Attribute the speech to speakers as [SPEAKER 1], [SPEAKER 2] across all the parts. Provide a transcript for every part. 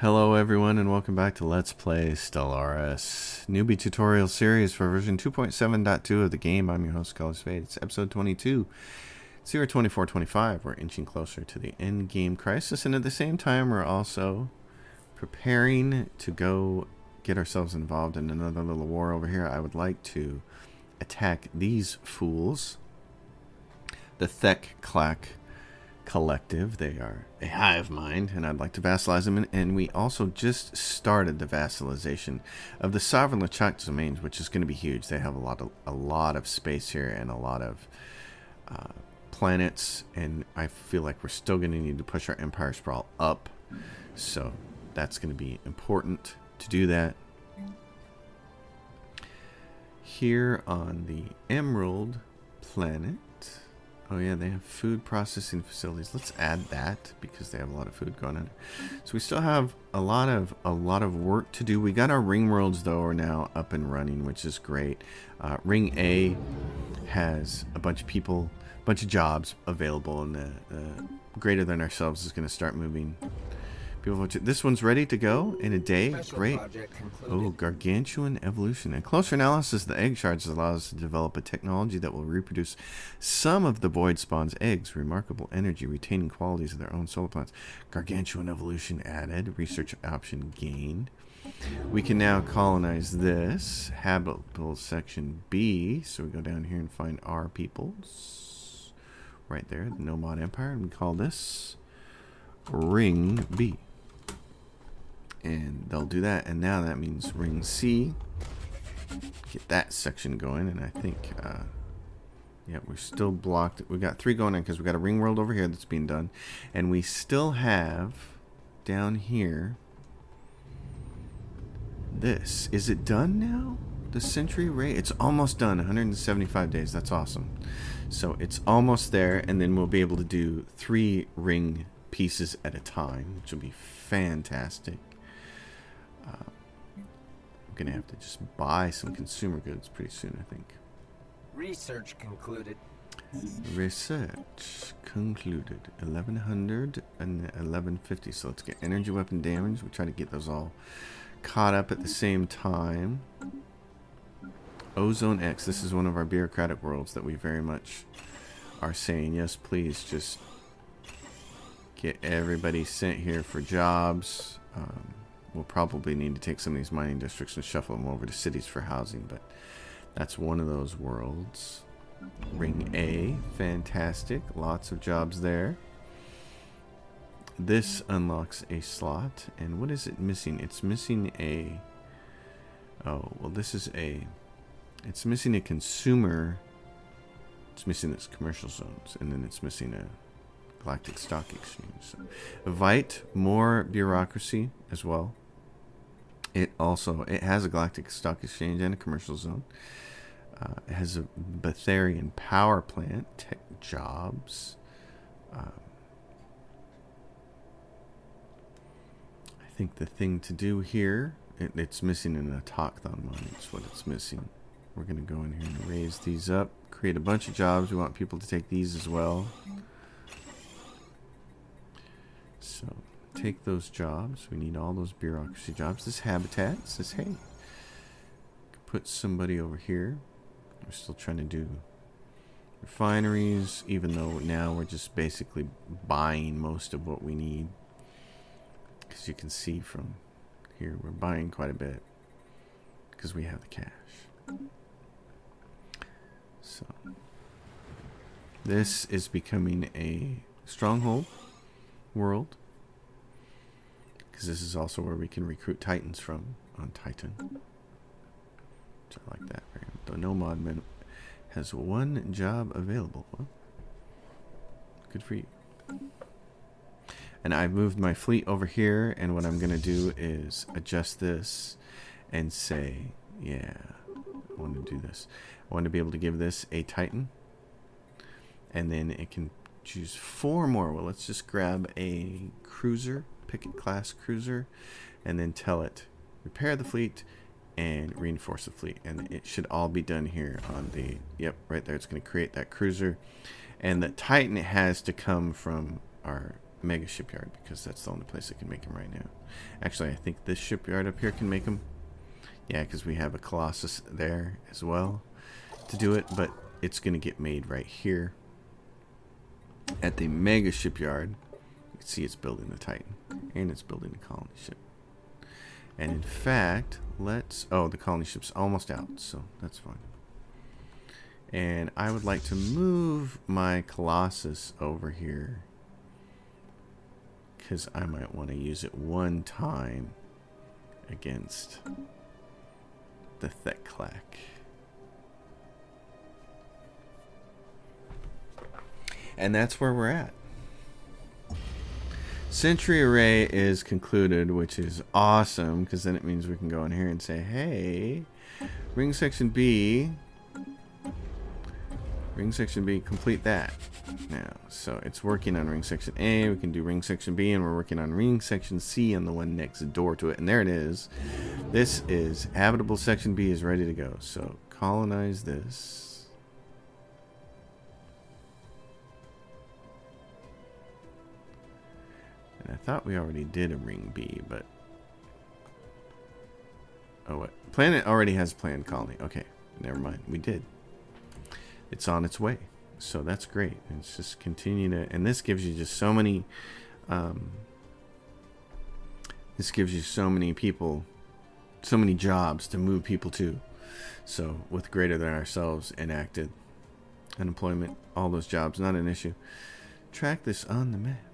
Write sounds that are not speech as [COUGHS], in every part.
[SPEAKER 1] Hello everyone and welcome back to Let's Play Stellaris newbie tutorial series for version 2.7.2 of the game. I'm your host, Colors Fade. It's episode 22. 02425. We're inching closer to the end game crisis and at the same time we're also preparing to go get ourselves involved in another little war over here. I would like to attack these fools. The Thek Clack collective. They are a hive mind, and I'd like to vassalize them. And, we also just started the vassalization of the sovereign Lechak domains, which is going to be huge. They have a lot of a lot of space here and a lot of uh, planets, and I feel like we're still going to need to push our empire sprawl up. So that's going to be important to do that. Here on the Emerald planet, Oh yeah, they have food processing facilities. Let's add that because they have a lot of food going on. So we still have a lot of a lot of work to do. We got our ring worlds though are now up and running, which is great. Uh, ring A has a bunch of people, a bunch of jobs available, and the uh, greater than ourselves is going to start moving People, this one's ready to go in a day. Great. Oh, gargantuan evolution. And closer analysis of the egg shards allows us to develop a technology that will reproduce some of the void spawn's eggs. Remarkable energy retaining qualities of their own solar plants. Gargantuan evolution added. Research option gained. We can now colonize this habitable section B. So we go down here and find our peoples. Right there, the Nomad Empire. And we call this Ring B and they'll do that. And now that means ring C. Get that section going and I think uh, yeah we're still blocked. We got three going on because we got a ring world over here that's being done. And we still have down here this. Is it done now? The sentry array it's almost done. 175 days. That's awesome. So it's almost there and then we'll be able to do three ring pieces at a time which will be fantastic uh, I'm gonna have to just buy some consumer goods pretty soon, I think.
[SPEAKER 2] Research concluded.
[SPEAKER 1] Research concluded. 1100 and 1150. So let's get energy weapon damage. We'll try to get those all caught up at the same time. Ozone X. This is one of our bureaucratic worlds that we very much are saying, yes, please just get everybody sent here for jobs. Um, we'll probably need to take some of these mining districts and shuffle them over to cities for housing, but that's one of those worlds. Ring A, fantastic. Lots of jobs there. This unlocks a slot. And what is it missing? It's missing a... Oh, well this is a... It's missing a consumer... It's missing its commercial zones. And then it's missing a Galactic Stock Exchange. So, Vite, more bureaucracy as well. It also it has a galactic stock exchange and a commercial zone. Uh, it has a Betharian power plant, tech jobs. Um, I think the thing to do here, it, it's missing an autochthon mine. That's what it's missing. We're going to go in here and raise these up, create a bunch of jobs. We want people to take these as well. So take those jobs. We need all those bureaucracy jobs. This habitat says, hey, put somebody over here. We're still trying to do refineries, even though now we're just basically buying most of what we need. Because you can see from here, we're buying quite a bit because we have the cash. So, this is becoming a stronghold world because this is also where we can recruit titans from on Titan. So I like that. The Nomad man has one job available. Well, good for you. And I've moved my fleet over here, and what I'm going to do is adjust this and say, yeah, I want to do this. I want to be able to give this a Titan, and then it can choose four more. Well, let's just grab a cruiser Picket class cruiser and then tell it repair the fleet and reinforce the fleet and it should all be done here on the yep right there it's going to create that cruiser and the titan has to come from our mega shipyard because that's the only place that can make them right now. Actually, I think this shipyard up here can make them. Yeah, because we have a Colossus there as well to do it, but it's going to get made right here at the mega shipyard. Can see it's building the Titan and it's building the colony ship. And in fact, let's... Oh, the colony ship's almost out, so that's fine. And I would like to move my Colossus over here. Because I might want to use it one time against the Theclac. And that's where we're at. Sentry array is concluded, which is awesome because then it means we can go in here and say, hey, ring section B, ring section B, complete that. Now, so it's working on ring section A, we can do ring section B, and we're working on ring section C on the one next door to it. And there it is. This is habitable section B is ready to go. So colonize this. I thought we already did a ring B, but... Oh, what? Planet already has planned colony. Okay, never mind. We did. It's on its way. So that's great. It's just continue to... And this gives you just so many... Um, this gives you so many people, so many jobs to move people to. So with greater than ourselves enacted, unemployment, all those jobs, not an issue. Track this on the map.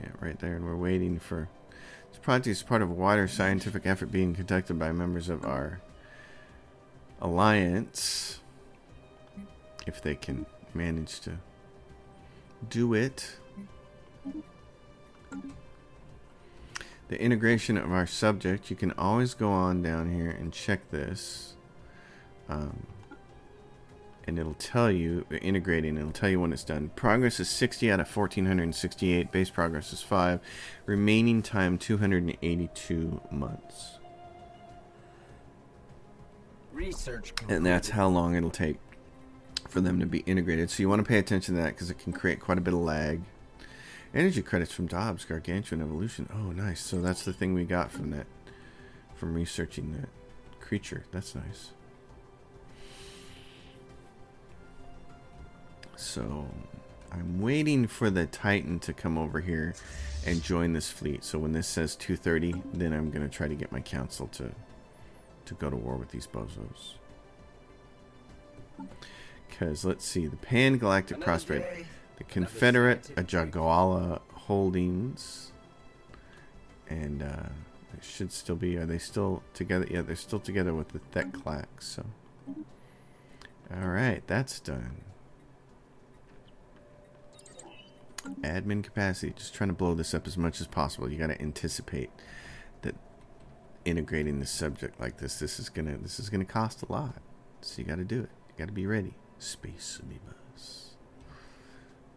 [SPEAKER 1] Yeah, right there. And we're waiting for... This project is part of a wider scientific effort being conducted by members of our alliance. If they can manage to do it. The integration of our subject. You can always go on down here and check this. Um, and it'll tell you uh, integrating it'll tell you when it's done. Progress is 60 out of 1468 base progress is 5 remaining time 282 months.
[SPEAKER 2] Research
[SPEAKER 1] and that's how long it'll take for them to be integrated. So you want to pay attention to that because it can create quite a bit of lag. Energy credits from Dobbs gargantuan evolution. Oh nice. So that's the thing we got from that from researching that creature. That's nice So I'm waiting for the Titan to come over here and join this fleet. So when this says 230, then I'm going to try to get my council to to go to war with these bozos. Because let's see, the Pan Galactic Prosperity, the Confederate Ajagwala Holdings, and uh, it should still be. Are they still together? Yeah, they're still together with the Theclac. So, all right, that's done. Admin capacity just trying to blow this up as much as possible. You got to anticipate that integrating this subject like this this is gonna this is gonna cost a lot. So you got to do it. You got to be ready. Space amoebas.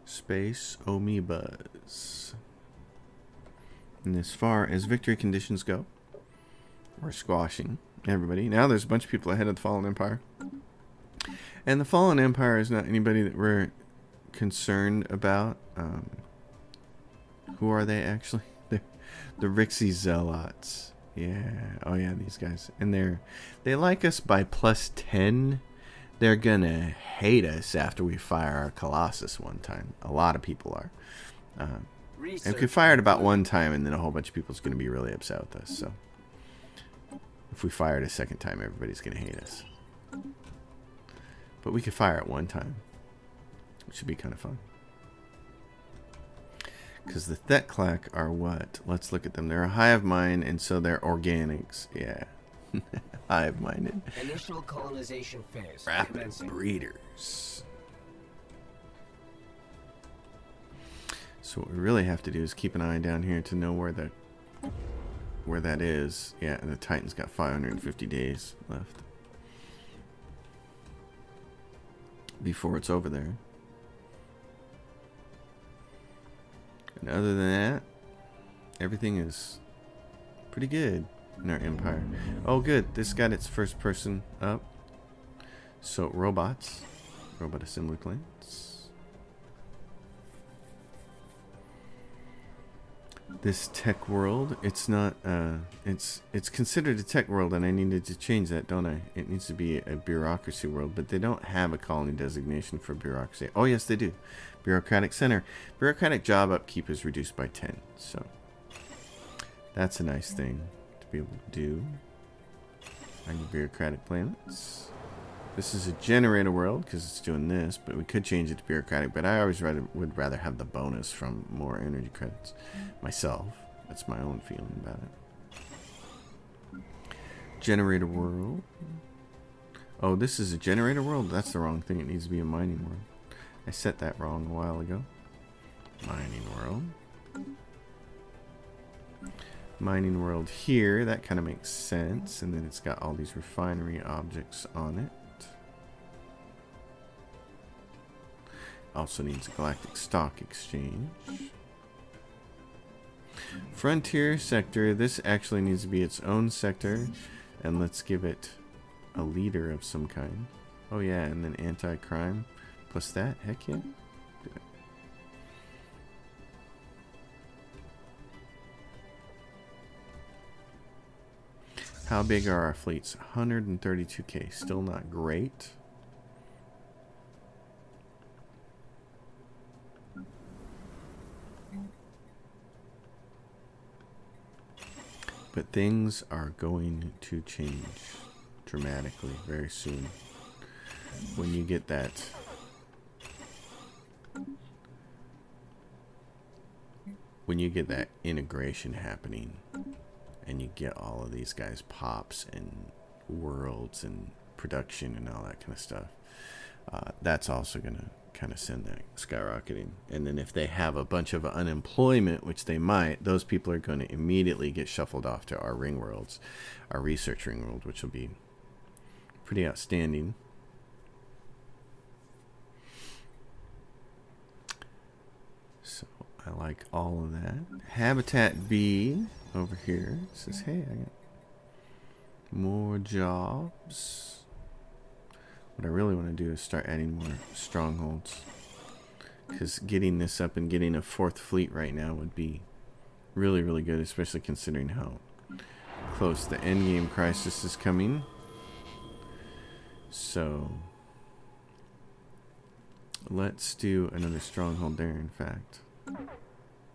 [SPEAKER 1] Space amoebas. And as far as victory conditions go we're squashing everybody. Now there's a bunch of people ahead of the fallen empire. And the fallen empire is not anybody that we're concerned about. Um, who are they actually? [LAUGHS] They're the Rixie Zealots. Yeah. Oh yeah, these guys. And they're they like us by plus ten. They're gonna hate us after we fire our Colossus one time. A lot of people are. Um, and if we fire it about one time, and then a whole bunch of people's gonna be really upset with us. So if we fire it a second time, everybody's gonna hate us. But we could fire it one time. Which should be kind of fun. Because the Theclac are what? Let's look at them. They're a hive mind, and so they're organics. Yeah. [LAUGHS] hive minded.
[SPEAKER 2] Initial colonization phase.
[SPEAKER 1] Rapid
[SPEAKER 2] commencing.
[SPEAKER 1] breeders. So what we really have to do is keep an eye down here to know where the where that is. Yeah, the Titan's got 550 days left before it's over there. And other than that, everything is pretty good in our empire. Oh, good. This got its first person up. So, robots. Robot assembly plants. this tech world. It's not. Uh, it's it's considered a tech world, and I needed to change that, don't I? It needs to be a bureaucracy world, but they don't have a colony designation for bureaucracy. Oh yes, they do. Bureaucratic center. Bureaucratic job upkeep is reduced by ten. So that's a nice thing to be able to do on your bureaucratic planets. This is a generator world because it's doing this, but we could change it to bureaucratic. But I always rather, would rather have the bonus from more energy credits myself. That's my own feeling about it. Generator world. Oh, this is a generator world? That's the wrong thing. It needs to be a mining world. I set that wrong a while ago. Mining world. Mining world here. That kind of makes sense. And then it's got all these refinery objects on it. Also needs a galactic stock exchange. Frontier sector. This actually needs to be its own sector. And let's give it a leader of some kind. Oh yeah, and then anti-crime. Plus that? Heck yeah. How big are our fleets? 132k. Still not great. But things are going to change dramatically very soon. When you get that when you get that integration happening and you get all of these guys pops and worlds and production and all that kind of stuff uh, that's also going to kind of send that skyrocketing. And then if they have a bunch of unemployment, which they might, those people are going to immediately get shuffled off to our ring worlds, our research ring world, which will be pretty outstanding. So I like all of that. Habitat B over here says, hey, I got more jobs. What I really want to do is start adding more strongholds. Because getting this up and getting a fourth fleet right now would be really, really good, especially considering how close the endgame crisis is coming. So, let's do another stronghold there, in fact.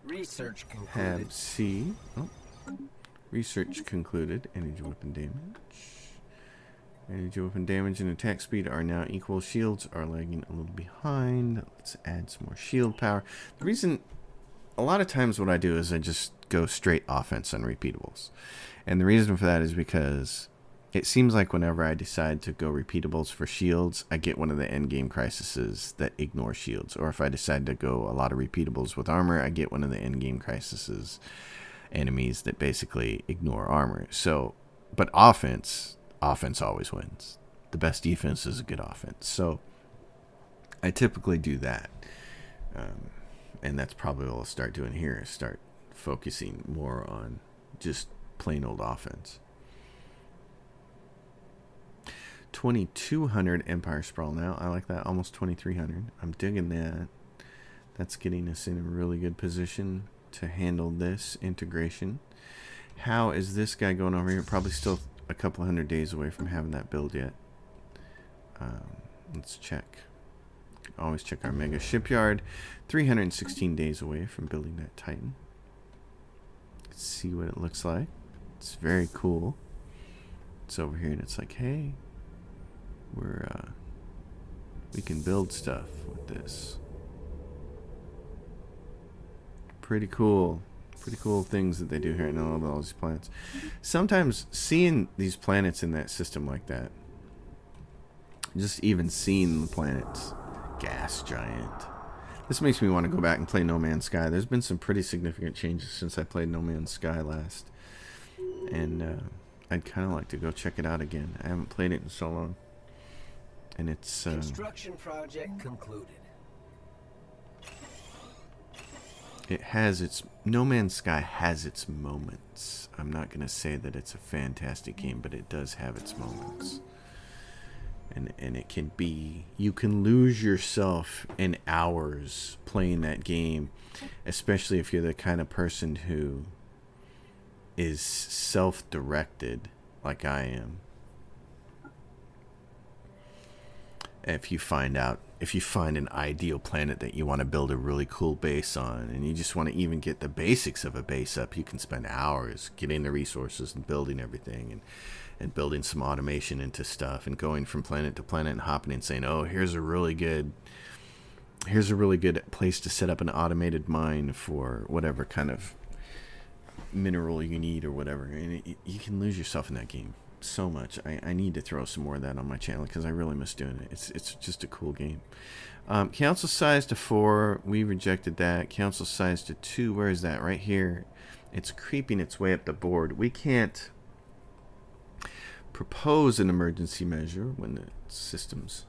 [SPEAKER 2] Research concluded.
[SPEAKER 1] Hab C. Oh. Research concluded. Energy weapon damage. Energy weapon damage and attack speed are now equal. Shields are lagging a little behind. Let's add some more shield power. The reason, a lot of times what I do is I just go straight offense on repeatables. And the reason for that is because it seems like whenever I decide to go repeatables for shields, I get one of the end game crises that ignore shields. Or if I decide to go a lot of repeatables with armor, I get one of the end game crises enemies that basically ignore armor. So, but offense, offense always wins. The best defense is a good offense. So I typically do that. Um, and that's probably what I'll start doing here is start focusing more on just plain old offense. 2200 Empire Sprawl now. I like that. Almost 2300. I'm digging that. That's getting us in a really good position to handle this integration. How is this guy going over here? Probably still a couple hundred days away from having that build yet. Um, let's check. Always check our mega shipyard. 316 days away from building that Titan. Let's see what it looks like. It's very cool. It's over here and it's like, hey, we're uh, we can build stuff with this. Pretty cool pretty cool things that they do here in all, all these planets. Sometimes seeing these planets in that system like that, just even seeing the planets, gas giant. This makes me want to go back and play No Man's Sky. There's been some pretty significant changes since I played No Man's Sky last, and uh, I'd kind of like to go check it out again. I haven't played it in so long, and it's uh,
[SPEAKER 2] construction project concluded.
[SPEAKER 1] it has its No Man's Sky has its moments. I'm not going to say that it's a fantastic game, but it does have its moments. and and it can be you can lose yourself in hours playing that game especially if you're the kind of person who is self-directed like I am if you find out if you find an ideal planet that you want to build a really cool base on and you just want to even get the basics of a base up you can spend hours getting the resources and building everything and and building some automation into stuff and going from planet to planet and hopping and saying, "Oh, here's a really good here's a really good place to set up an automated mine for whatever kind of mineral you need or whatever." And it, you can lose yourself in that game so much. I, I need to throw some more of that on my channel because I really miss doing it. It's it's just a cool game. Um, council size to four, we rejected that. Council size to two, where is that? Right here. It's creeping its way up the board. We can't propose an emergency measure when the systems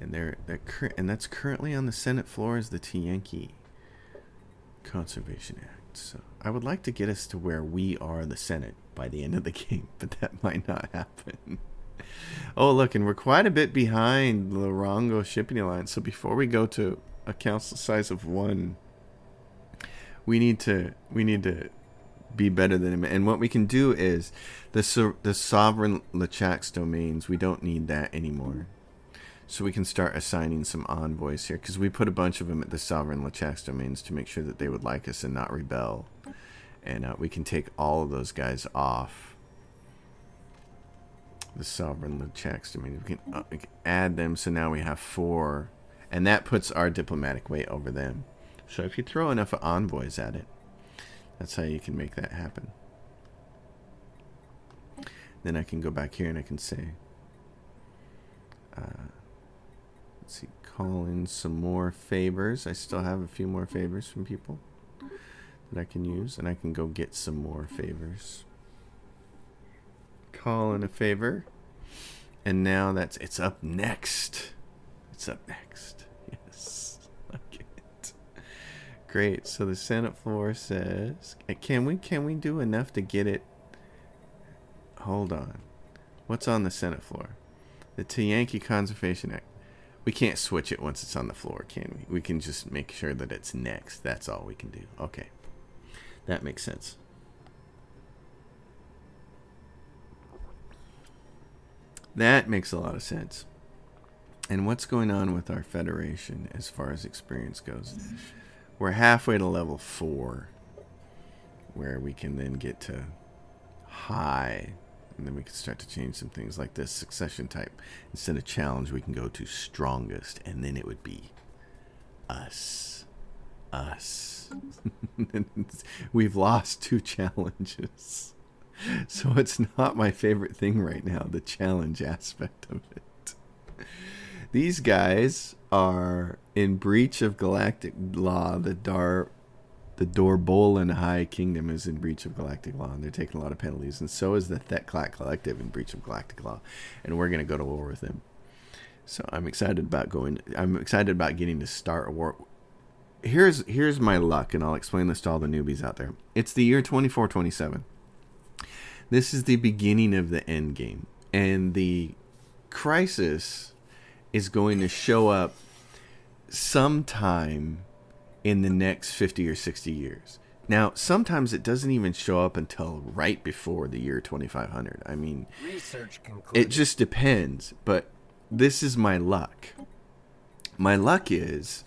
[SPEAKER 1] and they're, they're and that's currently on the Senate floor is the Tiyanki Conservation Act. So I would like to get us to where we are the Senate by the end of the game, [LAUGHS] but that might not happen. [LAUGHS] oh, look, and we're quite a bit behind the Lorongo Shipping Alliance. So before we go to a council size of one, we need to we need to be better than him. And what we can do is the so, the sovereign Lechax domains. We don't need that anymore. So we can start assigning some envoys here because we put a bunch of them at the sovereign Lechax domains to make sure that they would like us and not rebel. And uh, we can take all of those guys off the sovereign Lechax domains. We can, uh, we can add them so now we have four, and that puts our diplomatic weight over them. So if you throw enough envoys at it, that's how you can make that happen. Then I can go back here and I can say, uh, let's see, call in some more favors. I still have a few more favors from people that I can use, and I can go get some more favors. Call in a favor, and now that's it's up next. It's up next. [LAUGHS] Yes. Okay. Great. So the Senate floor says, uh, "Can we can we do enough to get it?" Hold on. What's on the Senate floor? The Tiyanki Conservation Act. We can't switch it once it's on the floor, can we? We can just make sure that it's next. That's all we can do. Okay. That makes sense. That makes a lot of sense. And what's going on with our federation as far as experience goes? We're halfway to level 4, where we can then get to high, and then we can start to change some things like this succession type. Instead of challenge, we can go to strongest, and then it would be us. Us. [LAUGHS] We've lost two challenges. So it's not my favorite thing right now, the challenge aspect of it. These guys are in breach of galactic law. The Dar, the Dorbolan High Kingdom is in breach of galactic law, and they're taking a lot of penalties. And so is the Theklat Collective in breach of galactic law, and we're gonna go to war with them. So I'm excited about going. I'm excited about getting to start a war. Here's here's my luck, and I'll explain this to all the newbies out there. It's the year 2427. This is the beginning of the end game, and the crisis is going to show up sometime in the next 50 or 60 years. Now, sometimes it doesn't even show up until right before the year 2500. I mean, it just depends, but this is my luck. My luck is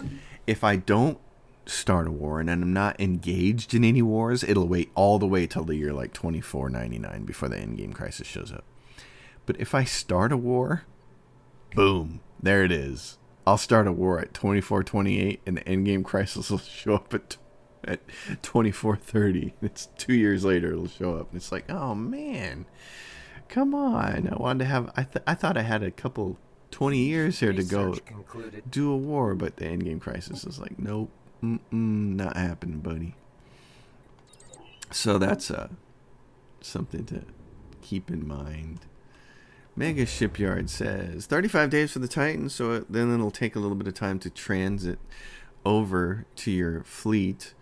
[SPEAKER 1] if I don't start a war and I'm not engaged in any wars, it'll wait all the way till the year like 2499 before the endgame crisis shows up. But if I start a war, boom, there it is. I'll start a war at 2428 and the endgame crisis will [LAUGHS] show up at at 2430. It's 2 years later it'll show up. And it's like, "Oh man. Come on. I wanted to have I th- I thought I had a couple 20 years here to go concluded. do a war, but the endgame crisis is like, "Nope. Mm-mm, not happening, buddy." So that's uh something to keep in mind. Mega Shipyard says 35 days for the Titan, so then it'll take a little bit of time to transit over to your fleet.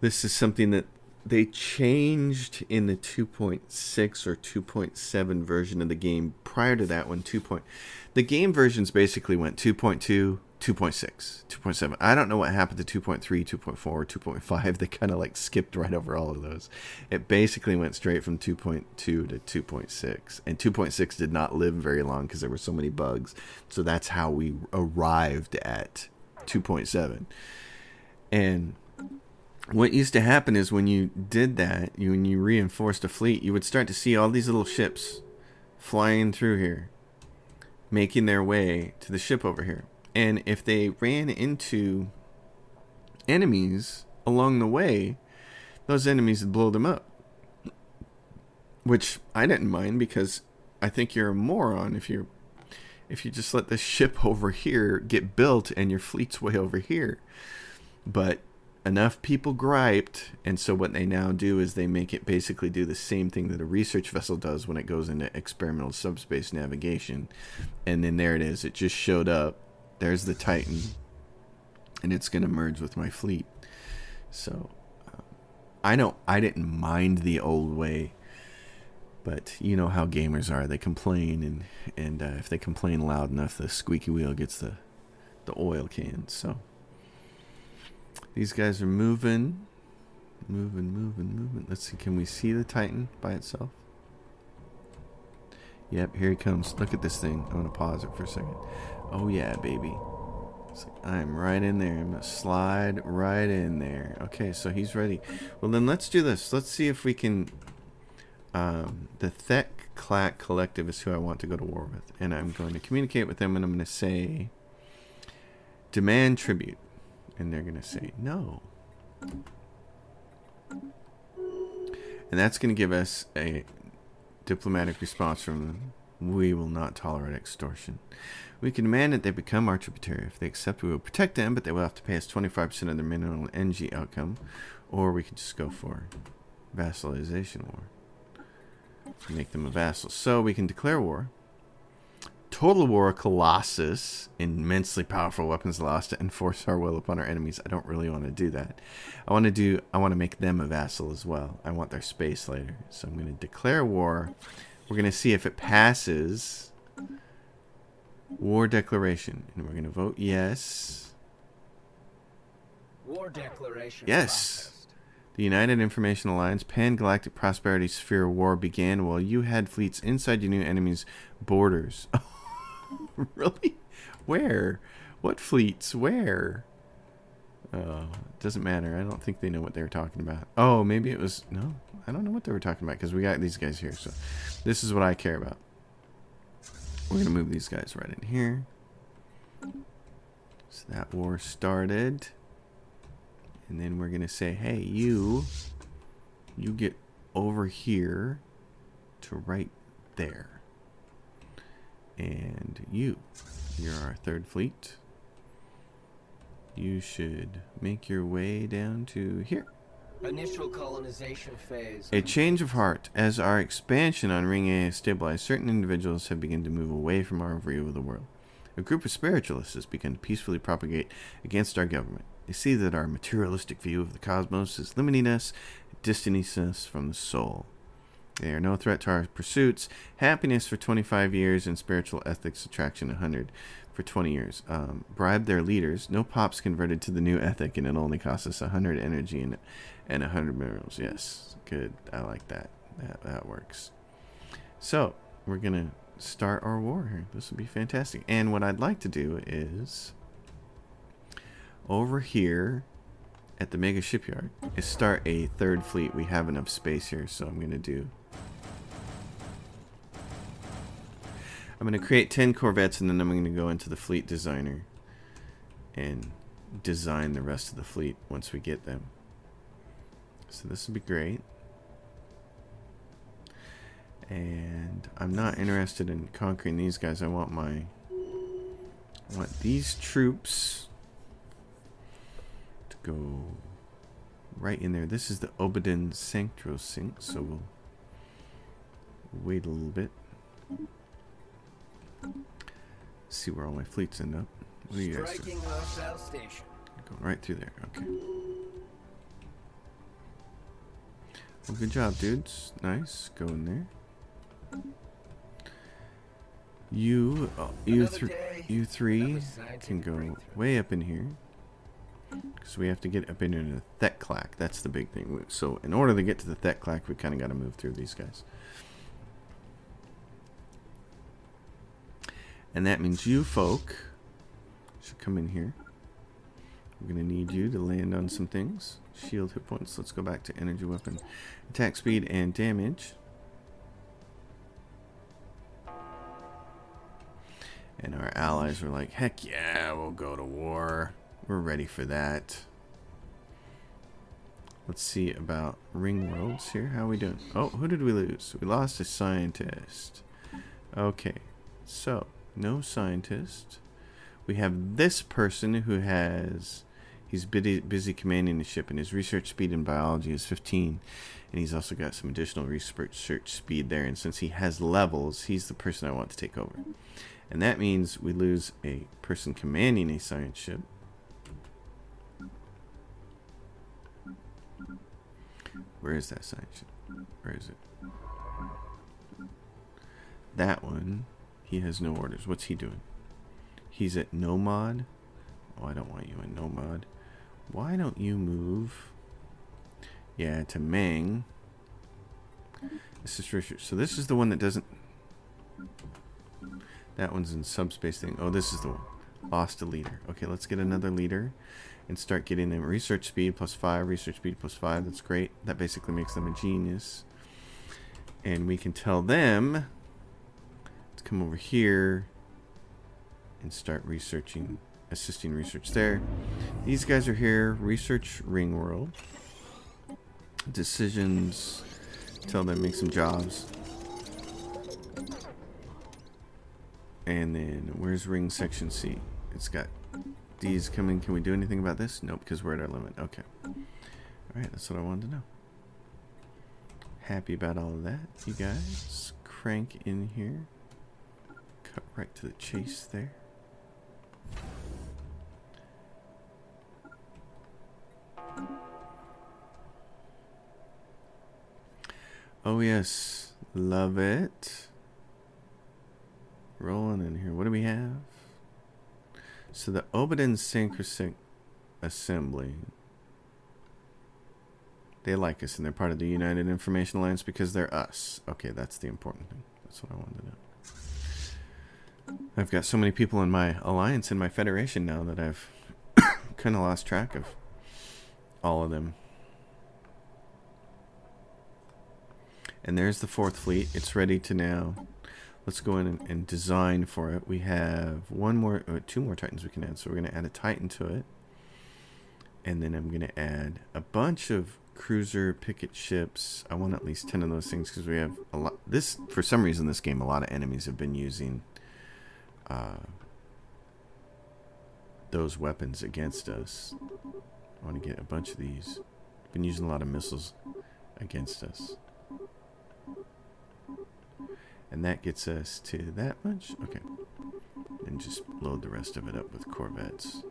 [SPEAKER 1] This is something that they changed in the 2.6 or 2.7 version of the game. Prior to that one, 2. Point, the game versions basically went 2.2, 2.6, 2.7. I don't know what happened to 2.3, 2.4, 2.5. [LAUGHS] They kind of like skipped right over all of those. It basically went straight from 2.2 to 2.6. And 2.6 did not live very long because there were so many bugs. So that's how we arrived at 2.7. And what used to happen is when you did that, you, when you reinforced a fleet, you would start to see all these little ships flying through here, making their way to the ship over here. And if they ran into enemies along the way, those enemies would blow them up. Which I didn't mind because I think you're a moron if you're if you just let the [LAUGHS] ship over here get built and your fleet's way over here. But enough people griped, and so what they now do is they make it basically do the same thing that a research vessel does when it goes into experimental subspace navigation. And then there it is. It just showed up. There's the Titan, and it's going to merge with my fleet. So um, I know I didn't mind the old way. But you know how gamers are. They complain, and and uh, if they complain loud enough, the squeaky wheel gets the the oil can. So these guys are moving. Moving, moving, moving. Let's see. Can we see the Titan by itself? Yep, here he comes. Look at this thing. I'm going to pause it for a second. Oh, yeah, baby. I'm right in there. I'm to slide right in there. Okay, so he's ready. Well, then let's do this. Let's see if we can... Um, the Thek Clack Collective is who I want to go to war with. And I'm going to communicate with them and I'm going to say... Demand tribute and they're going to say no. And that's going to give us a diplomatic response from them. We will not tolerate extortion. We can demand that they become our tributary. If they accept, we will protect them, but they will have to pay us 25% of their minimum NG outcome. Or we could just go for vassalization war. Make them a vassal. So we can declare war. Total War Colossus, immensely powerful weapons lost to enforce our will upon our enemies. I don't really want to do that. I want to do. I want to make them a vassal as well. I want their space later, so I'm going to declare war. We're going to see if it passes. War declaration, and we're going to vote yes.
[SPEAKER 2] War declaration.
[SPEAKER 1] Yes.
[SPEAKER 2] processed.
[SPEAKER 1] The United Information Alliance Pan Galactic Prosperity Sphere War began while you had fleets inside your new enemy's borders. [LAUGHS] really? Where? What fleets? Where? Uh, doesn't matter. I don't think they know what they were talking about. Oh, maybe it was. No, I don't know what they were talking about because we got these guys here. So, this is what I care about. We're going to move these guys right in here. So, that war started. And then we're going to say, hey, you, you get over here to right there. And you, you're our third fleet. You should make your way down to here.
[SPEAKER 2] Initial colonization phase.
[SPEAKER 1] A change of heart. As our expansion on Ring A has stabilized, certain individuals have begun to move away from our view of the world. A group of spiritualists has begun to peacefully propagate against our government. They see that our materialistic view of the cosmos is limiting us, distancing us from the soul. They are no threat to our pursuits. Happiness for 25 years and spiritual ethics attraction 100 for 20 years. Um, bribe their leaders. No pops converted to the new ethic, and it only costs us 100 energy and, and 100 minerals. Yes, good. I like that. That, that works. So, we're going to start our war here. This will be fantastic. And what I'd like to do is over here at the mega shipyard is start a third fleet. We have enough space here, so I'm going to do I'm going to create 10 Corvettes and then I'm going to go into the fleet designer and design the rest of the fleet once we get them. So this would be great. And I'm not interested in conquering these guys. I want my I want these troops to go right in there. This is the Obadin Sanctro Sync, so we'll wait a little bit. See where all my fleets end up. What do you guys
[SPEAKER 2] station.
[SPEAKER 1] Going right through there. Okay. Well, good job, dudes. Nice. Go in there. You, uh, you,
[SPEAKER 2] day,
[SPEAKER 1] you three can go way up in here. Because we have to get up into the Theclac. That's the big thing. So, in order to get to the Theclac, we kind of got to move through these guys. And that means you folk should come in here. We're going to need you to land on some things. Shield hit points. Let's go back to energy weapon. Attack speed and damage. And our allies were like, heck yeah, we'll go to war. We're ready for that. Let's see about ring worlds here. How are we doing? Oh, who did we lose? We lost a scientist. Okay, so no scientist. We have this person who has he's busy, busy commanding the ship, and his research speed in biology is 15, and he's also got some additional research speed there. And since he has levels, he's the person I want to take over. And that means we lose a person commanding a science ship. Where is that science ship? Where is it? That one, he has no orders. What's he doing? He's at Nomad. Oh, I don't want you in Nomad. Why don't you move? Yeah, to Meng. This is Richard. So this is the one that doesn't. That one's in subspace thing. Oh, this is the one. Lost a leader. Okay, let's get another leader and start getting them research speed plus five, research speed plus five. That's great. That basically makes them a genius. And we can tell them to come over here and start researching, assisting research there. These guys are here. Research Ring World. Decisions. Tell them make some jobs. And then where's Ring Section C? It's got D's coming. Can we do anything about this? Nope, because we're at our limit. Okay. Alright, that's what I wanted to know. Happy about all of that, you guys. Crank in here. Cut right to the chase there. Oh yes, love it. Rolling in here. What do we have? So the Obadin Synchronous Assembly. They like us and they're part of the United Information Alliance because they're us. Okay, that's the important thing. That's what I wanted to know. I've got so many people in my alliance in my federation now that I've [COUGHS] kind of lost track of all of them. And there's the fourth fleet. It's ready to now. Let's go in and, and design for it. We have one more, uh, two more Titans we can add. So we're going to add a Titan to it. And then I'm going to add a bunch of cruiser picket ships. I want at least 10 of those things because we have a lot. This, for some reason, this game, a lot of enemies have been using uh, those weapons against us. I want to get a bunch of these. Been using a lot of missiles against us. And that gets us to that much? Okay. And just load the rest of it up with Corvettes.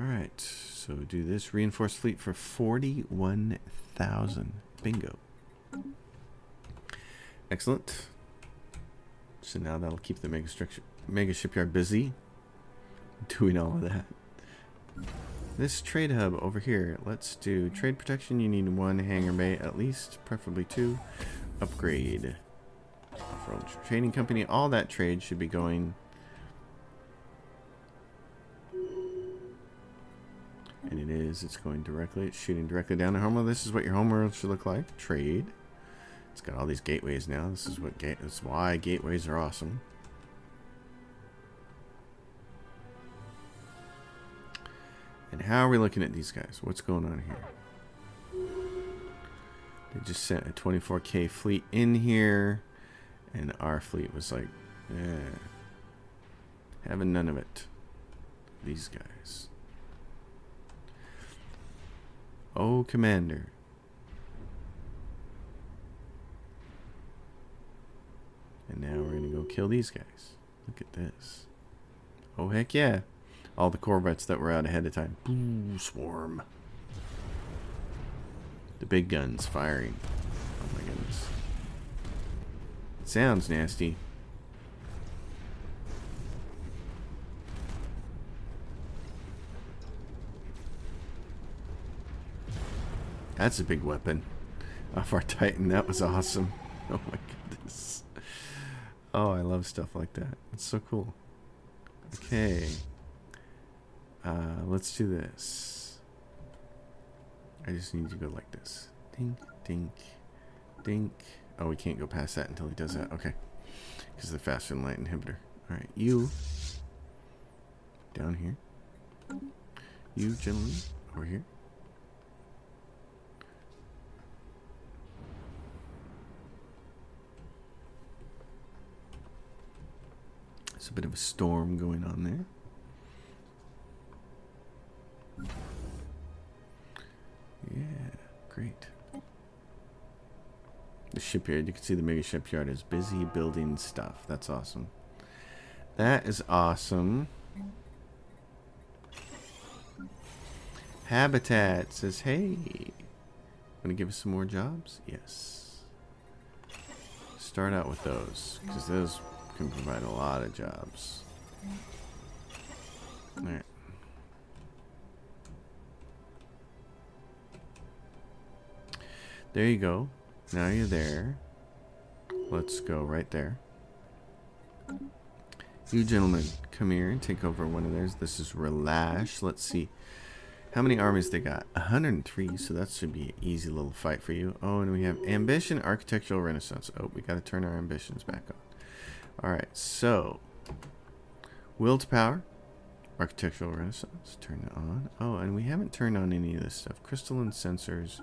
[SPEAKER 1] Alright, so do this. Reinforced fleet for 41,000. Bingo. Excellent. So now that'll keep the mega, structure, mega shipyard busy doing all of that. This trade hub over here, let's do trade protection. You need one hangar bay at least, preferably two. Upgrade. Off-road trading company, all that trade should be going. And it is, it's going directly, it's shooting directly down to homeworld. This is what your homeworld should look like. Trade. It's got all these gateways now. This is what gate. That's why gateways are awesome. And how are we looking at these guys? What's going on here? They just sent a 24k fleet in here, and our fleet was like, eh, having none of it. These guys. Oh, Commander. And now we're gonna go kill these guys. Look at this. Oh heck yeah. All the Corvettes that were out ahead of time. Boo, swarm. The big guns firing. Oh my goodness. Sounds nasty. That's a big weapon. Off our Titan. That was awesome. [LAUGHS] Oh my goodness. Oh, I love stuff like that. It's so cool. Okay. Uh, let's do this. I just need to go like this. Dink, dink, dink. Oh, we can't go past that until he does that. Okay. Because the faster than light inhibitor. Alright, you. Down here. You, gentlemen, over here. Bit of a storm going on there. Yeah, great. The shipyard, you can see the mega shipyard is busy building stuff. That's awesome. That is awesome. Habitat says, hey, want to give us some more jobs? Yes. Start out with those, because those can provide a lot of jobs. Alright. There you go. Now you're there. Let's go right there. You gentlemen, come here and take over one of theirs. This is Relash. Let's see. How many armies they got? 103, so that should be an easy little fight for you. Oh, and we have Ambition, Architectural Renaissance. Oh, we got to turn our ambitions back on. Alright, so. Will to Power, Architectural Renaissance. Turn it on. Oh, and we haven't turned on any of this stuff. Crystalline Sensors.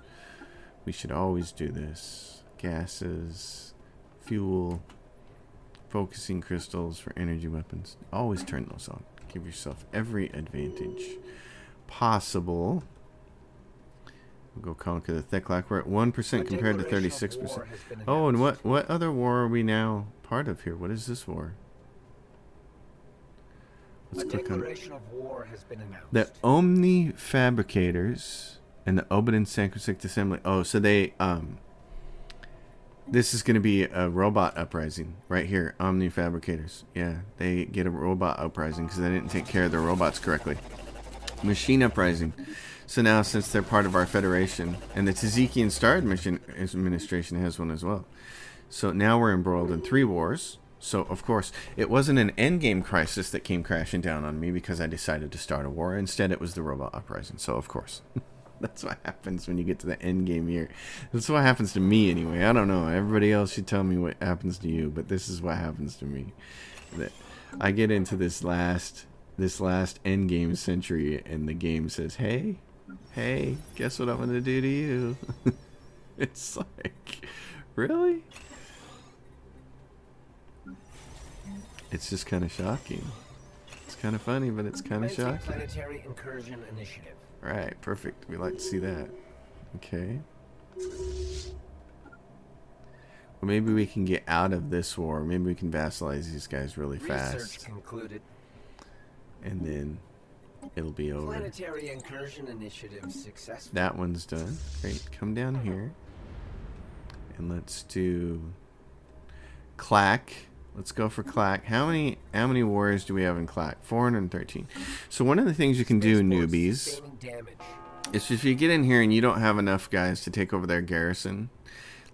[SPEAKER 1] We should always do this. Gases, fuel, focusing crystals for energy weapons. Always turn those on. Give yourself every advantage possible. We'll go conquer the Theclac. We're at 1% compared to 36%. Oh, and what, what other war are we now part of here? What is this war?
[SPEAKER 2] Let's click on
[SPEAKER 1] The Omni Fabricators and the Oberyn Sacrosanct Assembly. Oh, so they um this is going to be a robot uprising right here. Omni Fabricators. Yeah, they get a robot uprising because they didn't take care of their robots correctly. Machine uprising. So now, since they're part of our federation, and the Tzatzikian Star Administration has one as well. So now we're embroiled in three wars. So, of course, it wasn't an endgame crisis that came crashing down on me because I decided to start a war. Instead, it was the robot uprising. So, of course. [LAUGHS] That's what happens when you get to the end game year. That's what happens to me anyway. I don't know. Everybody else should tell me what happens to you, but this is what happens to me. That I get into this last this last end game century and the game says, "Hey, hey, guess what I'm to do to you?" [LAUGHS] it's like, "Really?" It's just kind of shocking. It's kind of funny, but it's kind of shocking.
[SPEAKER 2] Planetary incursion initiative.
[SPEAKER 1] Right, perfect. We like to see that. Okay. Well, maybe we can get out of this war. Maybe we can vassalize these guys really fast.
[SPEAKER 2] Research concluded.
[SPEAKER 1] And then it'll be over.
[SPEAKER 2] Planetary incursion initiative successful.
[SPEAKER 1] That one's done. Great. Come down here. And let's do Clack. Let's go for Clack. How many how many warriors do we have in Clack? 413. So one of the things you can do, newbies, is if you get in here and you don't have enough guys to take over their garrison,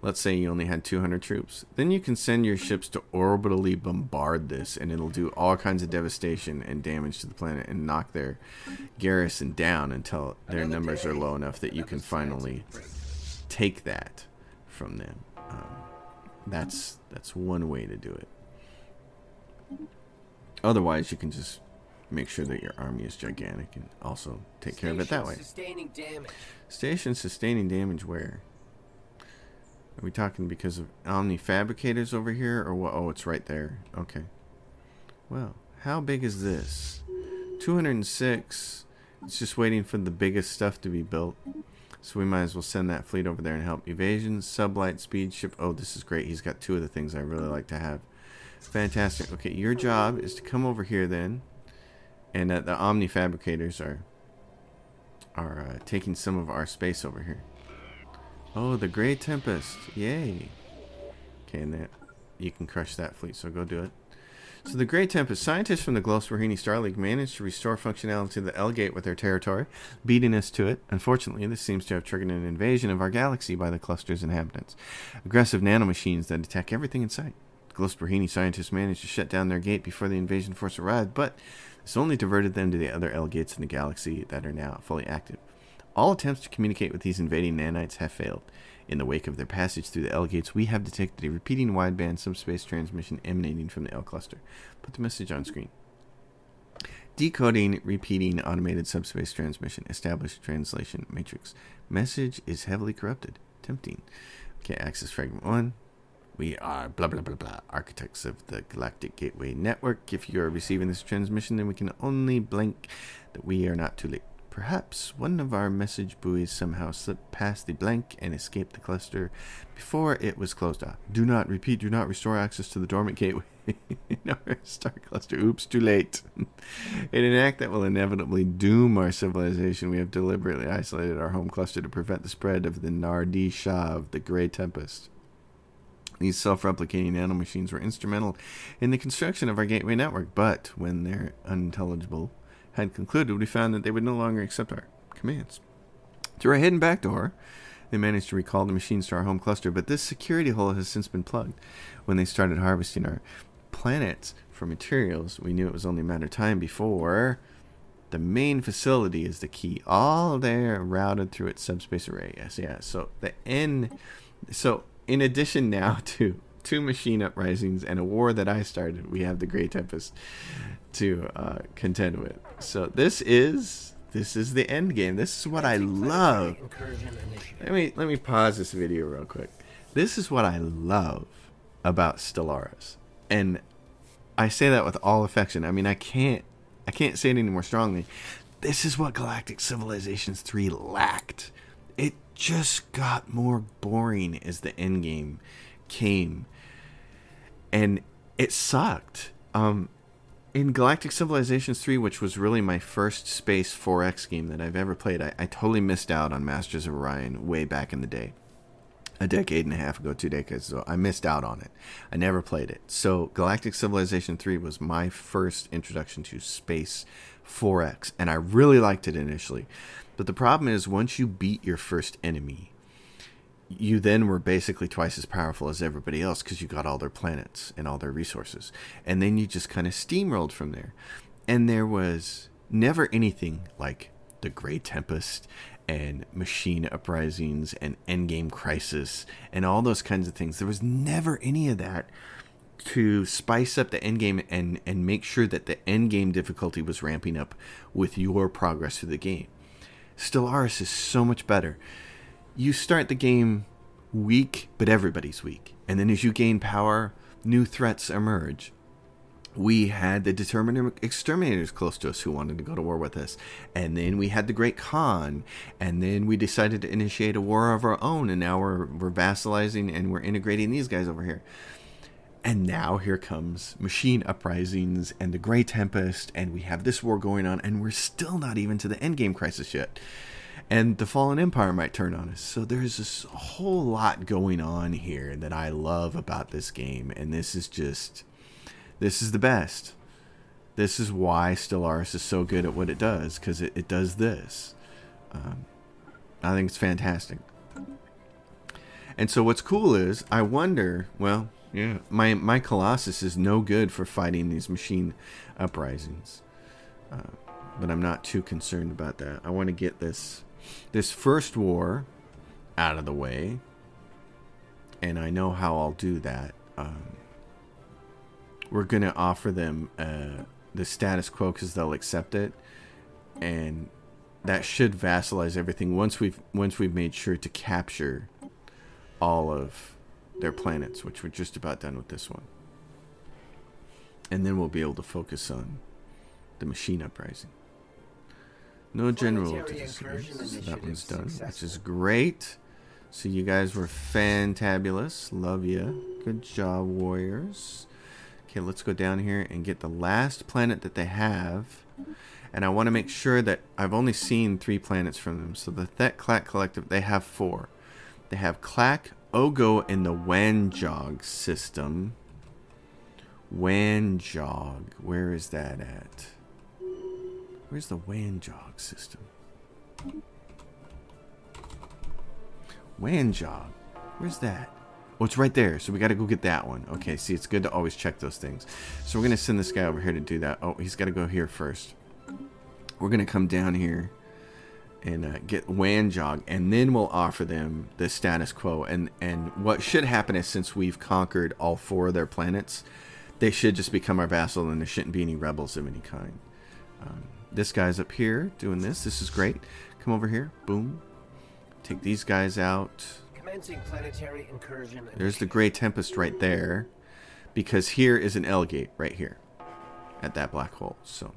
[SPEAKER 1] let's say you only had 200 troops, then you can send your ships to orbitally bombard this and it'll do all kinds of devastation and damage to the planet and knock their garrison down until their numbers are low enough that you can finally take that from them. Um, that's that's one way to do it. Otherwise, you can just make sure that your army is gigantic and also take care of it that way.
[SPEAKER 2] Sustaining damage.
[SPEAKER 1] Station sustaining damage where? Are we talking because of Omni Fabricators over here or what? Oh, it's right there. Okay. Well, how big is this? 206. It's just waiting for the biggest stuff to be built. So we might as well send that fleet over there and help. Evasion, sublight, speed, ship. Oh, this is great. He's got two of the things I really like to have. Fantastic. Okay, your job is to come over here then, and uh, the Omni Fabricators are are uh, taking some of our space over here. Oh, the Grey Tempest. Yay. Okay, and that you can crush that fleet, so go do it. So the Grey Tempest, scientists from the Glosberhini Star League managed to restore functionality to the L-Gate with their territory, beating us to it. Unfortunately, this seems to have triggered an invasion of our galaxy by the cluster's inhabitants. Aggressive nanomachines that attack everything in sight. The scientists managed to shut down their gate before the invasion force arrived, but this only diverted them to the other L-Gates in the galaxy that are now fully active. All attempts to communicate with these invading nanites have failed. In the wake of their passage through the L gates, we have detected a repeating wideband subspace transmission emanating from the L cluster. Put the message on screen. Decoding repeating automated subspace transmission. Established translation matrix. Message is heavily corrupted. Tempting. Okay, access fragment 1. We are blah blah blah blah architects of the Galactic Gateway Network. If you are receiving this transmission, then we can only blink that we are not too late. Perhaps one of our message buoys somehow slipped past the blank and escaped the cluster before it was closed off. Do not repeat, do not restore access to the dormant gateway [LAUGHS] in our star cluster. Oops, too late. [LAUGHS] in an act that will inevitably doom our civilization, we have deliberately isolated our home cluster to prevent the spread of the Nardi Shav, the Grey Tempest. These self replicating nanomachines were instrumental in the construction of our gateway network, but when they're unintelligible, had concluded, we found that they would no longer accept our commands. Through a hidden back door, they managed to recall the machines to our home cluster, but this security hole has since been plugged. When they started harvesting our planets for materials, we knew it was only a matter of time before the main facility is the key. All there routed through its subspace array. Yes, yeah. So the N. So in addition now [LAUGHS] to two machine uprisings and a war that I started, we have the Grey Tempest to uh, contend with. So this is this is the end game. This is what I love. Let me let me pause this video real quick. This is what I love about Stellaris, and I say that with all affection. I mean, I can't I can't say it any more strongly. This is what Galactic Civilizations 3 lacked. It just got more boring as the end game came, and it sucked. Um, in Galactic Civilizations 3, which was really my first space 4X game that I've ever played, I, I, totally missed out on Masters of Orion way back in the day. A decade and a half ago, two decades ago. I missed out on it. I never played it. So, Galactic Civilization 3 was my first introduction to space 4X, and I really liked it initially. But the problem is, once you beat your first enemy, you then were basically twice as powerful as everybody else because you got all their planets and all their resources. And then you just kind of steamrolled from there. And there was never anything like the Grey Tempest and machine uprisings and endgame crisis and all those kinds of things. There was never any of that to spice up the endgame and, and make sure that the endgame difficulty was ramping up with your progress through the game. Stellaris is so much better you start the game weak, but everybody's weak. And then as you gain power, new threats emerge. We had the determined exterminators close to us who wanted to go to war with us. And then we had the Great Khan. And then we decided to initiate a war of our own. And now we're, we're vassalizing and we're integrating these guys over here. And now here comes machine uprisings and the Grey Tempest. And we have this war going on. And we're still not even to the endgame crisis yet and the fallen empire might turn on us. So there's this whole lot going on here that i love about this game and this is just this is the best. This is why stellaris is so good at what it does because it, it does this. Um, i think it's fantastic. And so what's cool is i wonder well yeah my my colossus is no good for fighting these machine uprisings. Uh, but i'm not too concerned about that. I want to get this this first war out of the way, and I know how I'll do that. Um, we're going to offer them uh, the status quo because they'll accept it, and that should vassalize everything once we've once we've made sure to capture all of their planets, which we're just about done with this one. And then we'll be able to focus on the machine uprising. No general So that one's done, successful. which is great. So you guys were fantabulous. Love you. Good job, warriors. Okay, let's go down here and get the last planet that they have. And I want to make sure that I've only seen three planets from them. So the Thet Clack Collective, they have four. They have Clack, Ogo, and the Wanjog system. Wanjog. Where is that at? Where's the Wanjog system? Wanjog. Where's that? Oh, it's right there. So we got to go get that one. Okay, see, it's good to always check those things. So we're going to send this guy over here to do that. Oh, he's got to go here first. We're going to come down here and uh, get Wanjog, and then we'll offer them the status quo. And, and what should happen is since we've conquered all four of their planets, they should just become our vassal, and there shouldn't be any rebels of any kind. Um, this guy's up here doing this. This is great. Come over here. Boom. Take these guys out.
[SPEAKER 2] Commencing planetary incursion.
[SPEAKER 1] There's the Grey Tempest right there. Because here is an L gate right here. At that black hole. So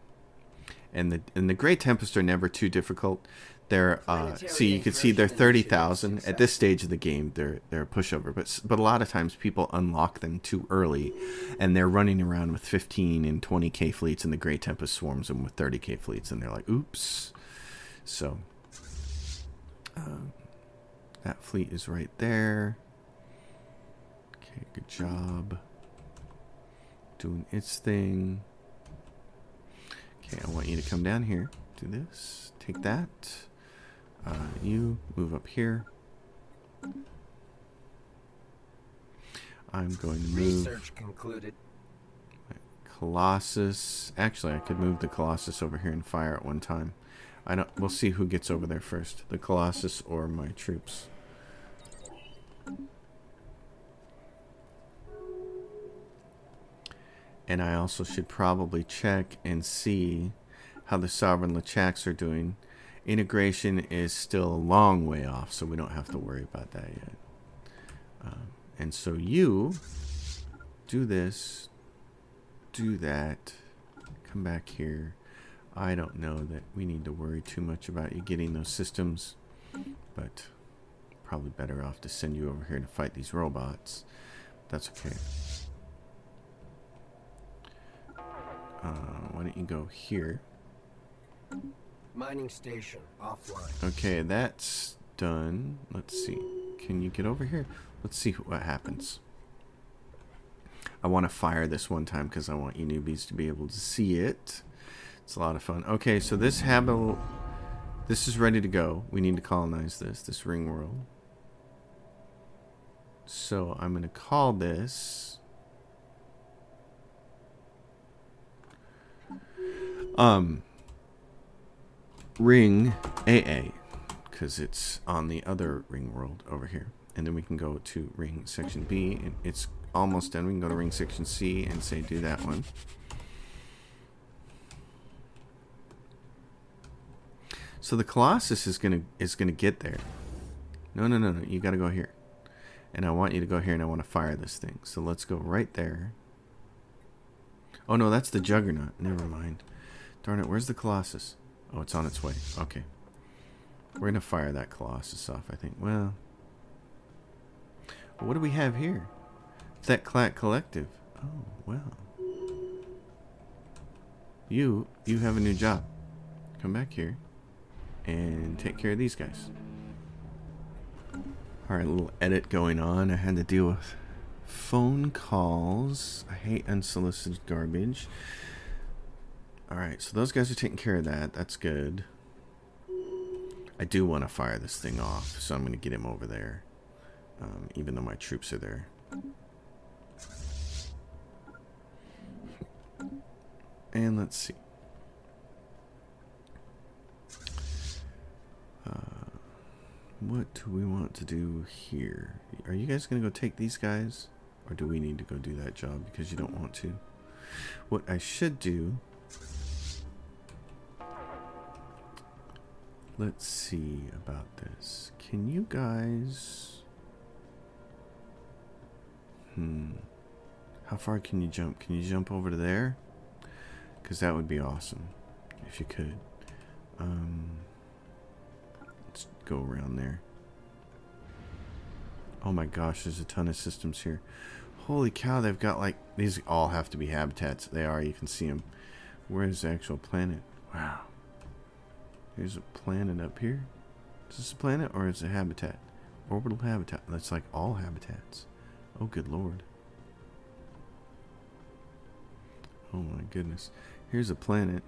[SPEAKER 1] and the and the Grey Tempest are never too difficult. They're uh, see you can see they're thirty thousand at this stage of the game. They're they're a pushover, but but a lot of times people unlock them too early, and they're running around with fifteen and twenty k fleets, and the Grey Tempest swarms them with thirty k fleets, and they're like, oops. So um, that fleet is right there. Okay, good job. Doing its thing. Okay, I want you to come down here. Do this. Take that. Uh, you move up here. I'm going to move
[SPEAKER 2] Research concluded.
[SPEAKER 1] Colossus. Actually, I could move the Colossus over here and fire at one time. I don't. We'll see who gets over there first, the Colossus or my troops. And I also should probably check and see how the Sovereign Lechaks are doing. Integration is still a long way off, so we don't have to worry about that yet. Um, and so you do this, do that, come back here. I don't know that we need to worry too much about you getting those systems, but probably better off to send you over here to fight these robots. That's okay. Uh, why don't you go here?
[SPEAKER 2] Mining station offline.
[SPEAKER 1] Okay, that's done. Let's see. Can you get over here? Let's see what happens. I want to fire this one time because I want you newbies to be able to see it. It's a lot of fun. Okay, so this habit, this is ready to go. We need to colonize this, this ring world. So I'm going to call this. Um, ring AA because it's on the other ring world over here. And then we can go to ring section B and it's almost done. We can go to ring section C and say do that one. So the Colossus is gonna is gonna get there. No no no no you gotta go here. And I want you to go here and I want to fire this thing. So let's go right there. Oh no, that's the Juggernaut. Never mind. Darn it, where's the Colossus? Oh, it's on its way. Okay. We're going to fire that Colossus off, I think. Well, what do we have here? That Collective. Oh, well. You, you have a new job. Come back here and take care of these guys. Alright, little edit going on. I had to deal with phone calls. I hate unsolicited garbage. Alright, so those guys are taking care of that. That's good. I do want to fire this thing off, so I'm going to get him over there. Um, even though my troops are there. And let's see. Uh, what do we want to do here? Are you guys going to go take these guys? Or do we need to go do that job because you don't want to? What I should do Let's see about this. Can you guys... Hmm. How far can you jump? Can you jump over to there? Because that would be awesome. If you could. Um, let's go around there. Oh my gosh, there's a ton of systems here. Holy cow, they've got like... These all have to be habitats. They are, you can see them. Where is the actual planet? Wow. There's a planet up here. Is this a planet or is it a habitat? Orbital habitat. That's like all habitats. Oh, good lord. Oh my goodness. Here's a planet.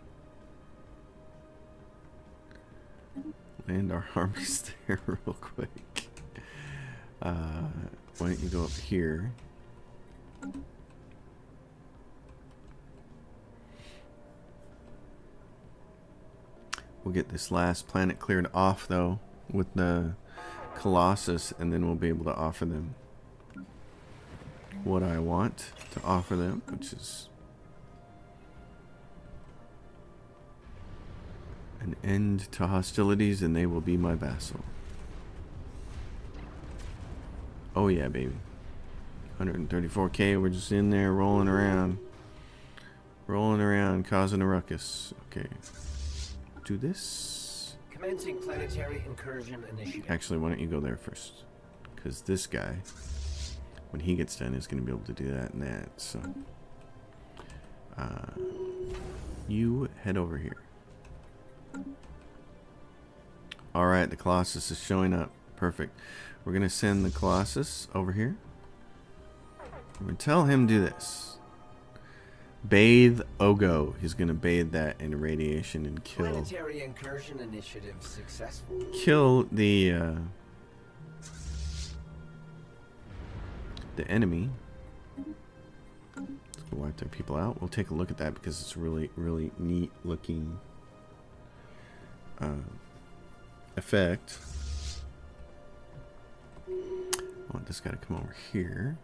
[SPEAKER 1] Land our [LAUGHS] armies [LAUGHS] there real quick. Uh, why don't you go up here? We'll get this last planet cleared off though with the Colossus and then we'll be able to offer them what I want to offer them, which is an end to hostilities and they will be my vassal. Oh yeah, baby. 134k, we're just in there rolling around. Rolling around, causing a ruckus. Okay. Do this.
[SPEAKER 2] Commencing planetary incursion initiative.
[SPEAKER 1] Actually, why don't you go there first? Because this guy, when he gets done, is going to be able to do that and that. So, uh, you head over here. All right, the Colossus is showing up. Perfect. We're going to send the Colossus over here. We're going to tell him to do this. Bathe Ogo. He's going to bathe that in radiation and kill
[SPEAKER 2] Planetary incursion initiative successful.
[SPEAKER 1] kill the uh, the enemy. Let's go wipe their people out. We'll take a look at that because it's really, really neat looking uh, effect. I want this guy to come over here.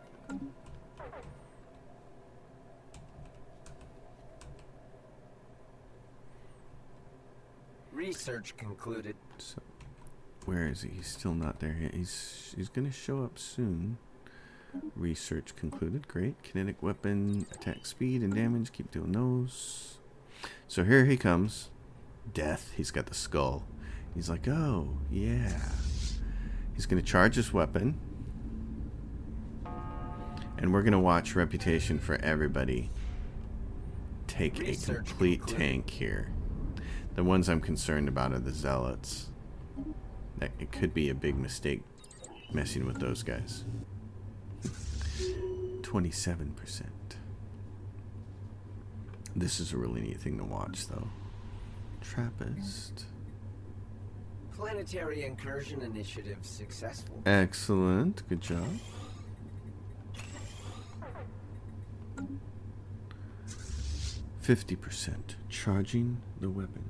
[SPEAKER 2] Research concluded.
[SPEAKER 1] So, where is he? He's still not there yet. He's he's gonna show up soon. Research concluded. Great. Kinetic weapon, attack speed and damage. Keep doing those. So here he comes. Death. He's got the skull. He's like, oh yeah. He's gonna charge his weapon. And we're gonna watch reputation for everybody take a complete
[SPEAKER 2] concluded.
[SPEAKER 1] tank here. The ones I'm concerned about are the zealots. That it could be a big mistake messing with those guys. 27%. This is a really neat thing to watch though. Trappist.
[SPEAKER 2] Planetary incursion initiative successful.
[SPEAKER 1] Excellent. Good job. Fifty percent charging the weapon.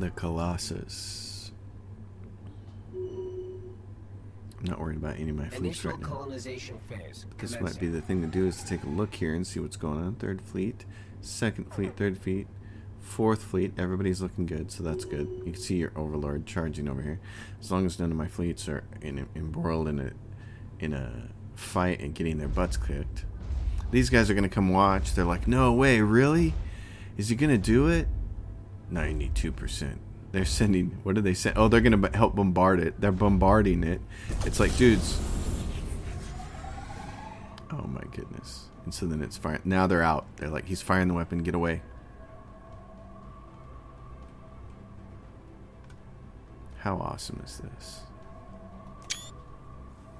[SPEAKER 1] The Colossus. I'm not worried about any of my fleets
[SPEAKER 2] Initial
[SPEAKER 1] right now. This might be the thing to do is to take a look here and see what's going on. Third fleet, second fleet, third fleet, fourth fleet. Everybody's looking good, so that's good. You can see your overlord charging over here. As long as none of my fleets are in, embroiled in a in a fight and getting their butts kicked. These guys are gonna come watch. They're like, no way, really? Is he gonna do it? Ninety-two percent. They're sending. What did they send? Oh, they're gonna help bombard it. They're bombarding it. It's like, dudes, Oh my goodness. And so then it's fire. Now they're out. They're like, he's firing the weapon. Get away. How awesome is this?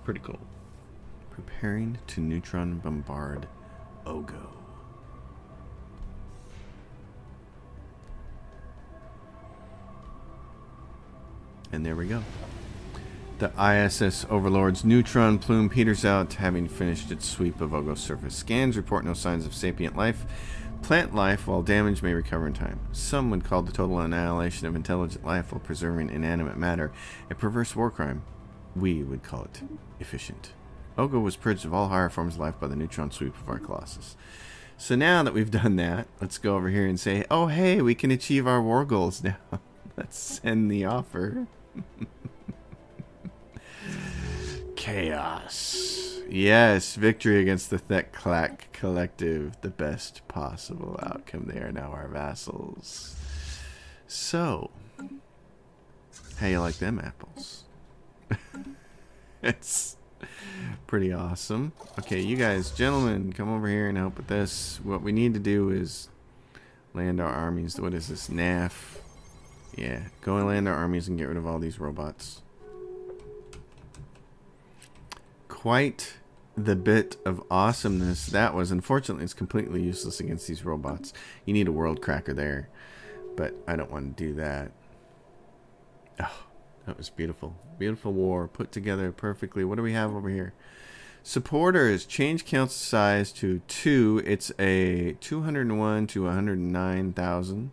[SPEAKER 1] Pretty cool. Preparing to neutron bombard Ogo. And there we go. The ISS Overlord's neutron plume peters out, having finished its sweep of Ogo's surface. Scans report no signs of sapient life, plant life, while damage may recover in time. Some would call the total annihilation of intelligent life while preserving inanimate matter a perverse war crime. We would call it efficient. Ogo was purged of all higher forms of life by the neutron sweep of our Colossus. So now that we've done that, let's go over here and say, oh, hey, we can achieve our war goals now. [LAUGHS] let's send the offer. [LAUGHS] Chaos. Yes, victory against the Thek Clack Collective. The best possible outcome. They are now our vassals. So, how you like them apples? [LAUGHS] it's pretty awesome. Okay, you guys, gentlemen, come over here and help with this. What we need to do is land our armies. What is this? NAF. Yeah, go and land our armies and get rid of all these robots. Quite the bit of awesomeness that was. Unfortunately, it's completely useless against these robots. You need a world cracker there, but I don't want to do that. Oh, that was beautiful. Beautiful war put together perfectly. What do we have over here? Supporters change council size to two. It's a 201 to 109,000.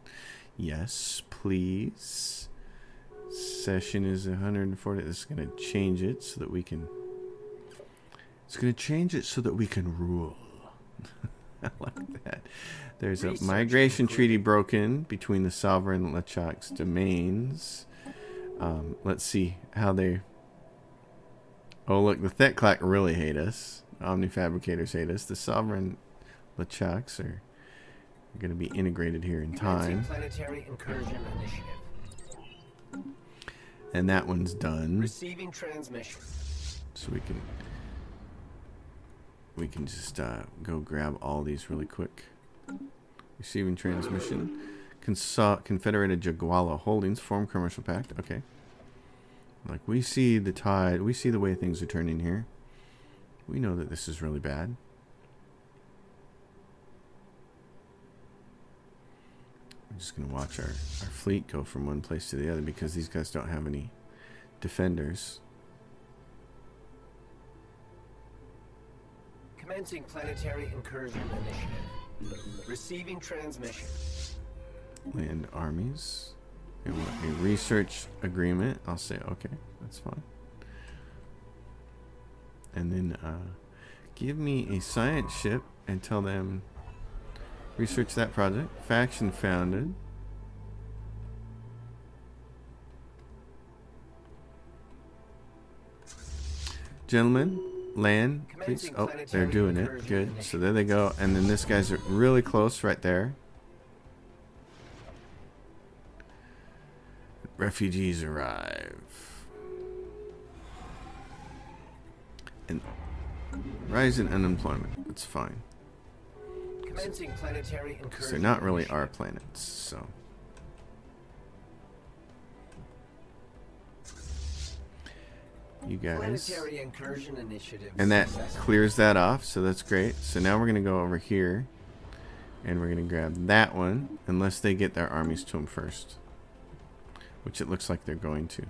[SPEAKER 1] Yes, please. Session is 140. This is going to change it so that we can. It's going to change it so that we can rule. [LAUGHS] I like that. There's a migration treaty broken between the sovereign Lechak's domains. Um, let's see how they. Oh, look, the Thetlak really hate us. Omni Fabricators hate us. The sovereign Lechaks are going to be integrated here in time.
[SPEAKER 2] planetary incursion initiative.
[SPEAKER 1] And that one's done.
[SPEAKER 2] Receiving transmission.
[SPEAKER 1] So we can we can just uh, go grab all these really quick. Receiving transmission. Conso- Confederated Jaguala Holdings form commercial pact. Okay. Like we see the tide, we see the way things are turning here. We know that this is really bad. We're just gonna watch our, our fleet go from one place to the other because these guys don't have any defenders.
[SPEAKER 2] Commencing planetary incursion initiative. Receiving transmission.
[SPEAKER 1] land armies. They want a research agreement. I'll say okay, that's fine. And then uh, give me a science ship and tell them research that project. Faction founded. Gentlemen, land, please. Oh, they're doing it. Good. So there they go. And then this guy's really close right there. Refugees arrive. And rise in unemployment. That's fine.
[SPEAKER 2] Commencing planetary
[SPEAKER 1] Because
[SPEAKER 2] incursion.
[SPEAKER 1] they're not really our planets, so. You guys.
[SPEAKER 2] Planetary incursion initiative.
[SPEAKER 1] And that clears that off, so that's great. So now we're going to go over here. And we're going to grab that one, unless they get their armies to them first. Which it looks like they're going to.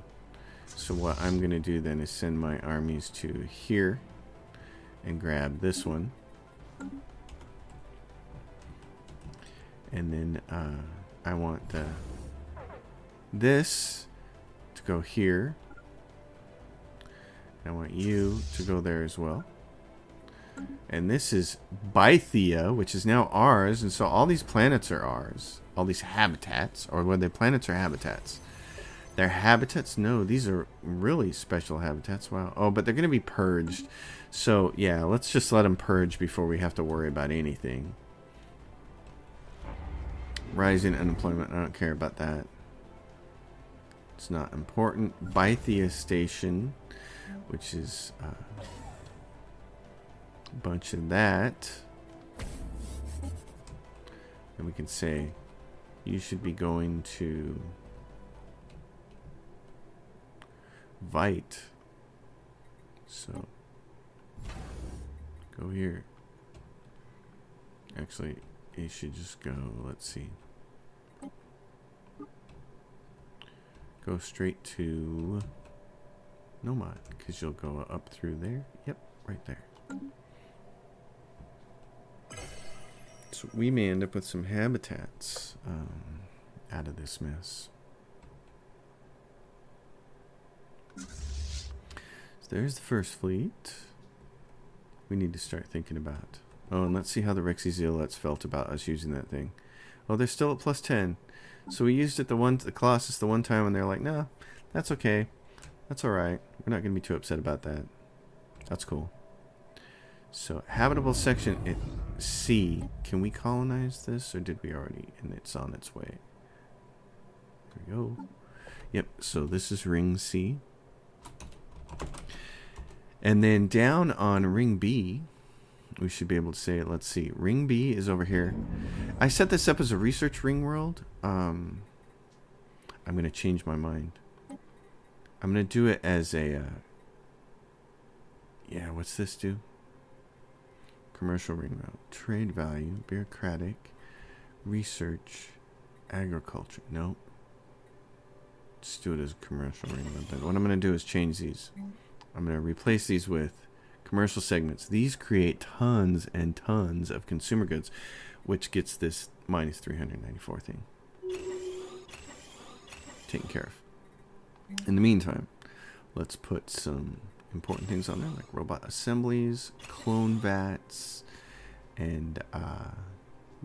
[SPEAKER 1] So what I'm going to do then is send my armies to here. And grab this one. And then uh, I want the, this to go here. I want you to go there as well. And this is Bythea, which is now ours. And so all these planets are ours. All these habitats. Or were they planets or habitats? They're habitats? No, these are really special habitats. Wow. Oh, but they're going to be purged. So, yeah, let's just let them purge before we have to worry about anything. Rising unemployment. I don't care about that. It's not important. Bythea Station which is uh, a bunch of that. And we can say you should be going to Vite. So go here. Actually, you should just go, let's see. Go straight to Nomad, because you'll go up through there. Yep, right there. So we may end up with some habitats um, out of this mess. So there's the first fleet. We need to start thinking about. Oh, and let's see how the Rexy Zealots felt about us using that thing. Oh, they're still at plus 10. So we used it the one, the Colossus the one time, and they're like, nah, that's okay. That's alright. We're not going to be too upset about that. That's cool. So, habitable section at C. Can we colonize this, or did we already? And it's on its way. There we go. Yep, so this is ring C. And then down on ring B, we should be able to say. Let's see. Ring B is over here. I set this up as a research ring world. Um, I'm going to change my mind. I'm going to do it as a. Uh, yeah, what's this do? Commercial ring world. Trade value. Bureaucratic. Research. Agriculture. Nope. Let's do it as a commercial ring. Then what I'm going to do is change these. I'm going to replace these with commercial segments. These create tons and tons of consumer goods, which gets this minus 394 thing taken care of. In the meantime, let's put some important things on there like robot assemblies, clone vats, and uh,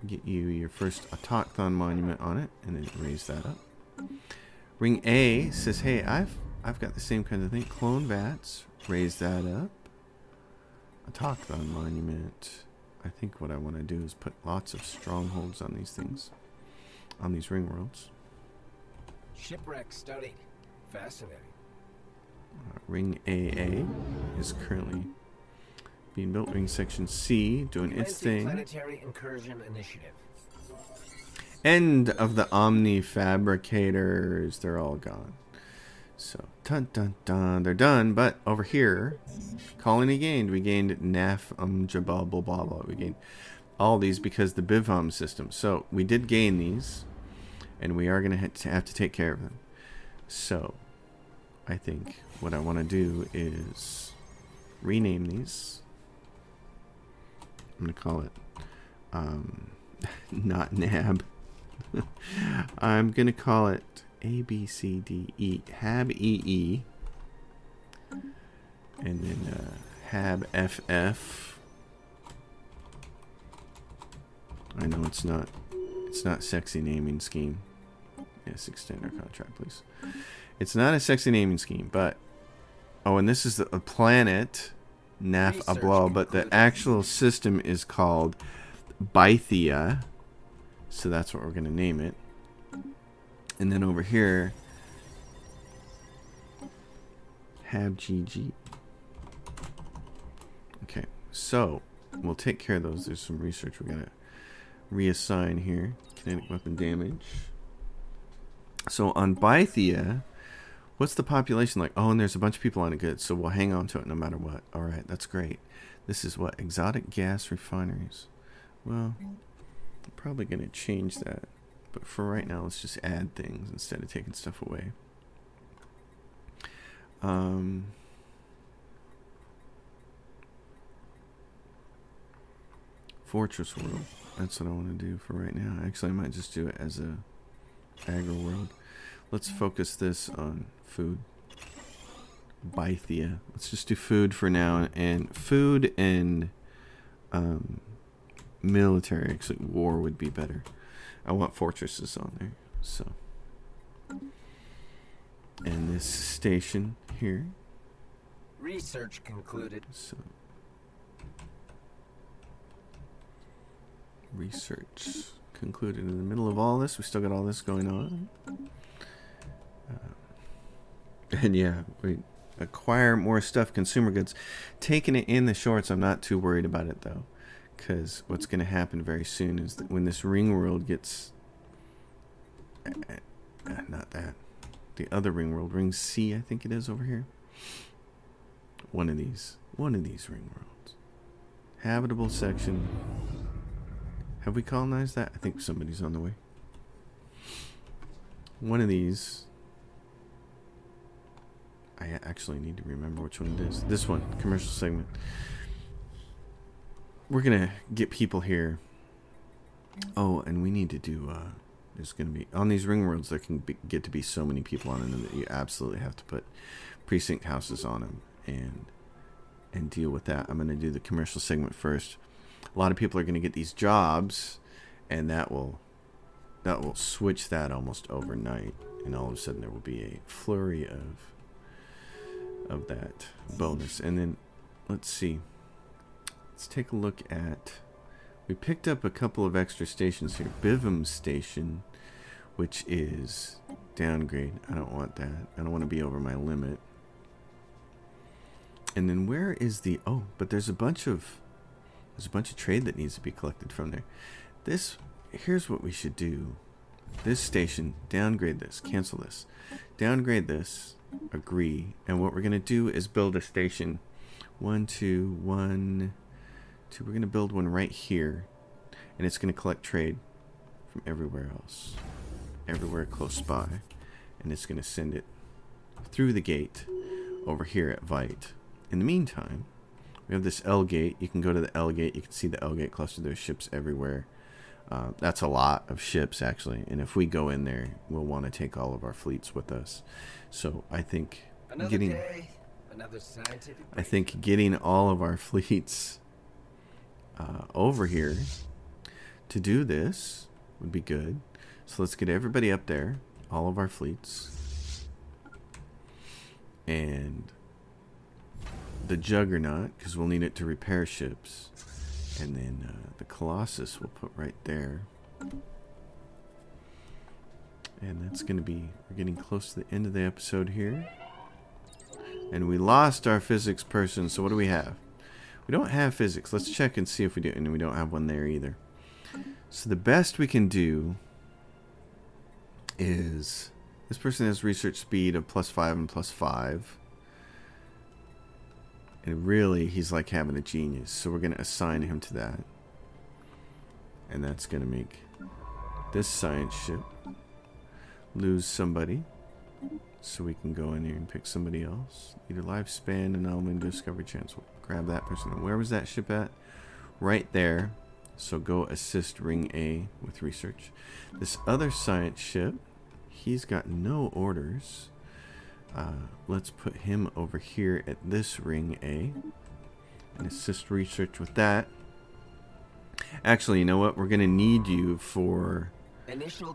[SPEAKER 1] get you your first autochthon monument on it, and then raise that up. Ring A says, "Hey, I've I've got the same kind of thing. Clone vats, raise that up. Autochthon monument. I think what I want to do is put lots of strongholds on these things, on these ring worlds.
[SPEAKER 2] Shipwreck studied. Fascinating.
[SPEAKER 1] Uh, ring AA is currently being built. Ring section C doing its thing.
[SPEAKER 2] Planetary incursion initiative.
[SPEAKER 1] End of the Omni Fabricators. They're all gone. So, dun dun dun. They're done, but over here, colony gained. We gained Naf um Jabal blah. We gained all these because the Bivom system. So, we did gain these, and we are going to have to take care of them. So, I think what I want to do is rename these. I'm going to call it um, [LAUGHS] not NAB. [LAUGHS] I'm going to call it A, B, C, D, E, HAB E, E, And then uh, HAB FF. I know it's not it's not sexy naming scheme. Yes, extend our contract, please. It's not a sexy naming scheme, but oh, and this is the a planet Naf Ablal, but the actual system is called Bythia. So that's what we're going to name it. And then over here, have GG. Okay, so we'll take care of those. There's some research we're going to reassign here. Kinetic weapon damage. So on Bythia, what's the population like? Oh, and there's a bunch of people on it. Good. So we'll hang on to it no matter what. All right, that's great. This is what? Exotic gas refineries. Well, probably going to change that. But for right now, let's just add things instead of taking stuff away. Um, Fortress World. That's what I want to do for right now. Actually, I might just do it as a agro world. Let's focus this on food. Bythia. Let's just do food for now. And food and um, military. Actually, war would be better. I want fortresses on there. So. And this station here.
[SPEAKER 2] Research concluded.
[SPEAKER 1] So. Research concluded. In the middle of all this, we still got all this going on. Uh, [LAUGHS] and yeah, we acquire more stuff, consumer goods. Taking it in the shorts, I'm not too worried about it though. Because what's going to happen very soon is that when this ring world gets. Uh, not that. The other ring world, ring C, I think it is over here. One of these. One of these ring worlds. Habitable section. Have we colonized that? I think somebody's on the way. One of these. I actually need to remember which one it is. This one, commercial segment. We're gonna get people here. Oh, and we need to do. uh There's gonna be on these ring worlds. There can be, get to be so many people on them that you absolutely have to put precinct houses on them and and deal with that. I'm gonna do the commercial segment first a lot of people are going to get these jobs and that will that will switch that almost overnight and all of a sudden there will be a flurry of of that bonus and then let's see let's take a look at we picked up a couple of extra stations here bivum station which is downgrade i don't want that i don't want to be over my limit and then where is the oh but there's a bunch of there's a bunch of trade that needs to be collected from there. This, here's what we should do. this station, downgrade this, cancel this, downgrade this, agree. And what we're going to do is build a station. One, two, one, two. We're going to build one right here. And it's going to collect trade from everywhere else, everywhere close by. And it's going to send it through the gate over here at Vite. In the meantime, we have this L gate. You can go to the L gate. You can see the L gate cluster. There's ships everywhere. Uh, that's a lot of ships, actually. And if we go in there, we'll want to take all of our fleets with us. So I think
[SPEAKER 2] Another
[SPEAKER 1] getting,
[SPEAKER 2] day, another scientific.
[SPEAKER 1] I think getting all of our [LAUGHS] fleets uh, over here to do this would be good. So let's get everybody up there, all of our fleets, and the Juggernaut because we'll need it to repair ships. And then uh, the Colossus we'll put right there. And that's going to be, we're getting close to the end of the episode here. And we lost our physics person, so what do we have? We don't have physics. Let's check and see if we do. And we don't have one there either. So the best we can do is this person has research speed of plus five and plus five. And really, he's like having a genius. So we're going to assign him to that. And that's going to make this science ship lose somebody. So we can go in here and pick somebody else. Either lifespan and element discovery chance. Grab that person. Where was that ship at? Right there. So go assist Ring A with research. This other science ship, he's got no orders. Uh, let's put him over here at this ring A and assist research with that. Actually, you know what? We're going to need you for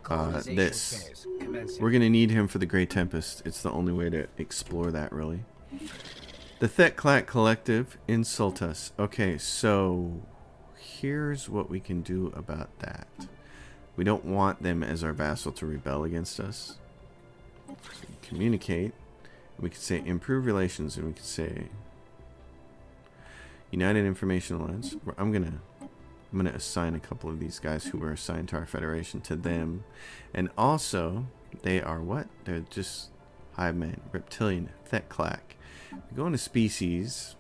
[SPEAKER 1] uh, this. We're going to need him for the Grey Tempest. It's the only way to explore that, really. The Thet-Clack Collective insult us. Okay, so here's what we can do about that. We don't want them as our vassal to rebel against us. So communicate. We could say improve relations, and we could say United Information Alliance. I'm gonna I'm gonna assign a couple of these guys who were assigned to our federation to them, and also they are what? They're just hive mind, reptilian, Thet-Clack. We go into species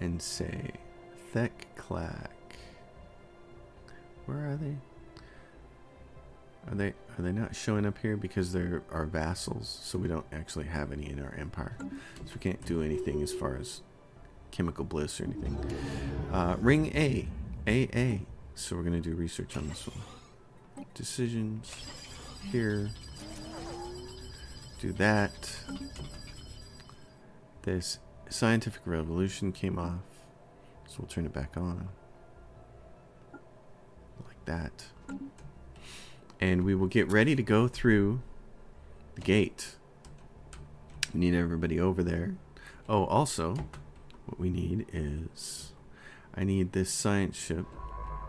[SPEAKER 1] and say Thet-Clack. Where are they? Are they are they not showing up here because they're our vassals? So we don't actually have any in our empire, so we can't do anything as far as chemical bliss or anything. Uh, ring A, A A. So we're gonna do research on this one. Decisions here. Do that. This scientific revolution came off, so we'll turn it back on like that and we will get ready to go through the gate. We need everybody over there. Oh, also, what we need is I need this science ship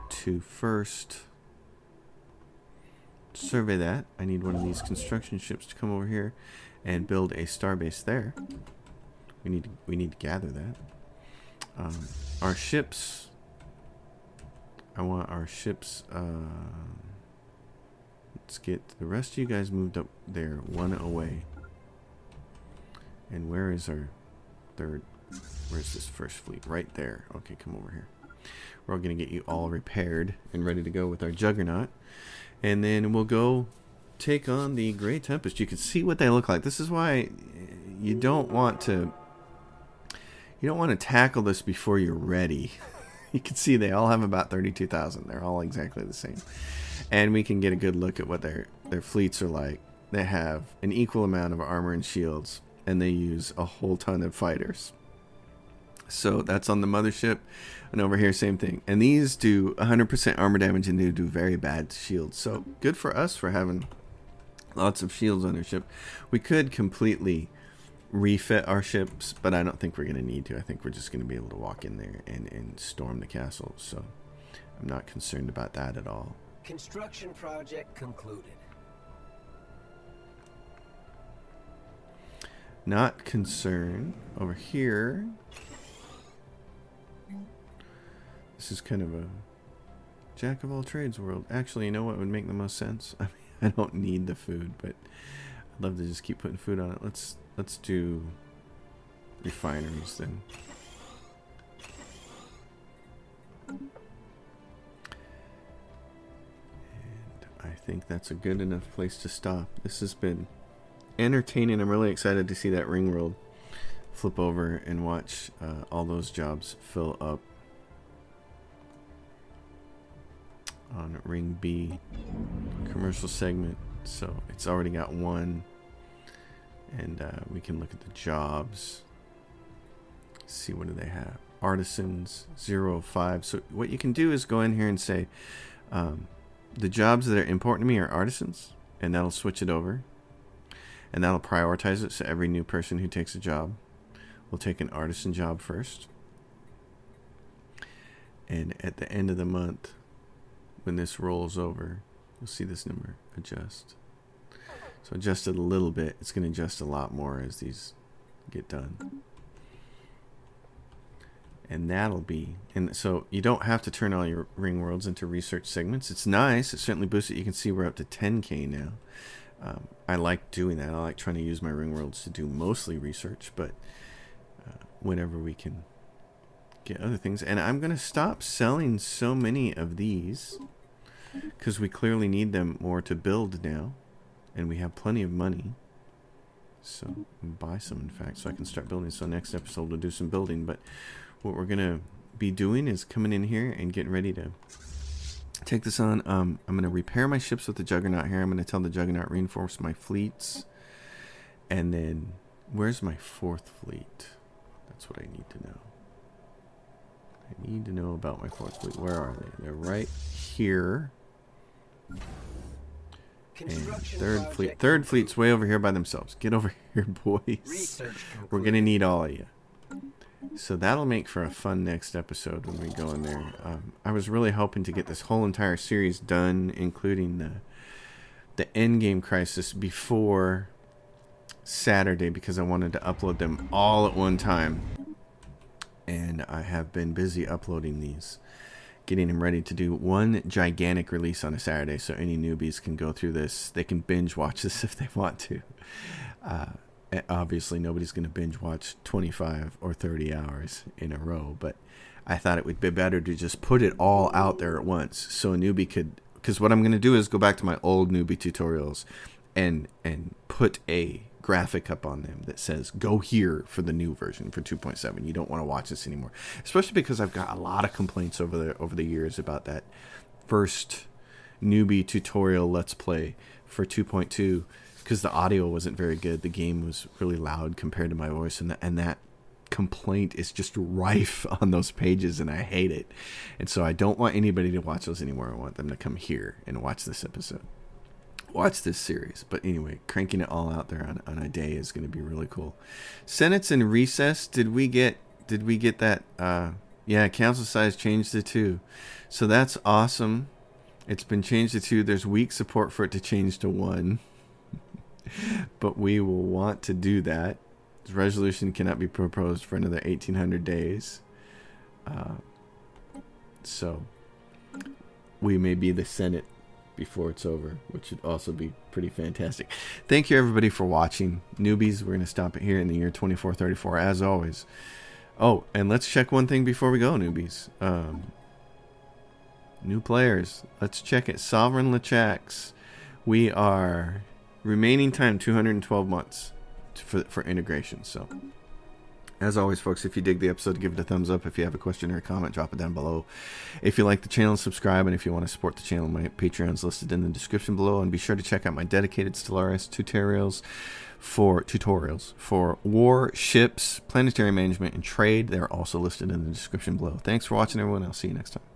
[SPEAKER 1] to first survey that. I need one of these construction ships to come over here and build a starbase there. We need to, we need to gather that. Um, our ships. I want our ships. Uh, Let's get the rest of you guys moved up there, one away. And where is our third? Where's this first fleet? Right there. Okay, come over here. We're all going to get you all repaired and ready to go with our Juggernaut. And then we'll go take on the Grey Tempest. You can see what they look like. This is why you don't want to... You don't want to tackle this before you're ready. [LAUGHS] you can see they all have about 32,000. They're all exactly the same and we can get a good look at what their their fleets are like. They have an equal amount of armor and shields, and they use a whole ton of fighters. So that's on the mothership, and over here, same thing. And these do 100% armor damage, and they do very bad shields. So good for us for having lots of shields on our ship. We could completely refit our ships, but I don't think we're going to need to. I think we're just going to be able to walk in there and, and storm the castle. So I'm not concerned about that at all.
[SPEAKER 2] Construction project concluded.
[SPEAKER 1] Not concerned. Over here. This is kind of a Jack of all trades world. Actually, you know what would make the most sense? [LAUGHS] I mean, I don't need the food, but I'd love to just keep putting food on it. Let's let's do refineries then. And I think that's a good enough place to stop. This has been entertaining. I'm really excited to see that ring world flip over and watch uh, all those jobs fill up on ring B commercial segment. So it's already got one, and uh, we can look at the jobs. See what do they have? Artisans zero five. So what you can do is go in here and say, um, the jobs that are important to me are artisans, and that'll switch it over, and that'll prioritize it. So every new person who takes a job will take an artisan job first, and at the end of the month, when this rolls over, you'll see this number adjust. So adjusted a little bit. It's going to adjust a lot more as these get done. And that'll be, and so you don't have to turn all your ring worlds into research segments. It's nice. It certainly boosts it. You can see we're up to 10k now. Um, I like doing that. I like trying to use my ring worlds to do mostly research, but uh, whenever we can get other things. And I'm going to stop selling so many of these because we clearly need them more to build now, and we have plenty of money. So buy some, in fact, so I can start building. So next episode we'll do some building. But what we're gonna be doing is coming in here and getting ready to take this on. Um, I'm gonna repair my ships with the Juggernaut here. I'm gonna tell the Juggernaut reinforce my fleets, and then where's my fourth fleet? That's what I need to know. I need to know about my fourth fleet. Where are they? They're right here. And third fleet, third fleet's way over here by themselves. Get over [LAUGHS] here, boys. We're gonna need all of you. So that'll make for a fun next episode when we go in there. Um, I was really hoping to get this whole entire series done, including the the Endgame Crisis, before Saturday because I wanted to upload them all at one time. And I have been busy uploading these getting him ready to do one gigantic release on a Saturday so any newbies can go through this. They can binge watch this [LAUGHS] if they want to. Uh, obviously, nobody's going to binge watch 25 or 30 hours in a row, but I thought it would be better to just put it all out there at once so a newbie could. Because what I'm going to do is go back to my old newbie tutorials and and put a graphic up on them that says go here for the new version for 2.7 you don't want to watch this anymore. Especially because i've got a lot of complaints over the over the years about that first newbie tutorial let's play for 2.2 because the audio wasn't very good. The game was really loud compared to my voice and, and that complaint is just rife [LAUGHS] on those pages and i hate it. And so i don't want anybody to watch those anymore. I want them to come here and watch this episode watch this series. But anyway, cranking it all out there on, on a day is going to be really cool. Senate's in recess. Did we get did we get that? Uh, yeah, council size changed to two, so that's awesome. It's been changed to two. There's weak support for it to change to one, [LAUGHS] but we will want to do that. This resolution cannot be proposed for another 1800 days. Uh, so we may be the Senate before it's over, which would also be pretty fantastic. Thank you everybody for watching. Newbies, we're going to stop it here in the year 2434 as always. Oh, and let's check one thing before we go, newbies. Um, new players. Let's check it. Sovereign Lechax. We are remaining time 212 months for for integration. So as always, folks, if you dig the episode, give it a thumbs up. If you have a question or a comment, drop it down below. If you like the channel, subscribe. And if you want to support the channel, my Patreon's listed in the description below. And be sure to check out my dedicated Stellaris tutorials for tutorials for war, ships, planetary management, and trade. They're also listed in the description below. Thanks for watching, everyone. I'll see you next time.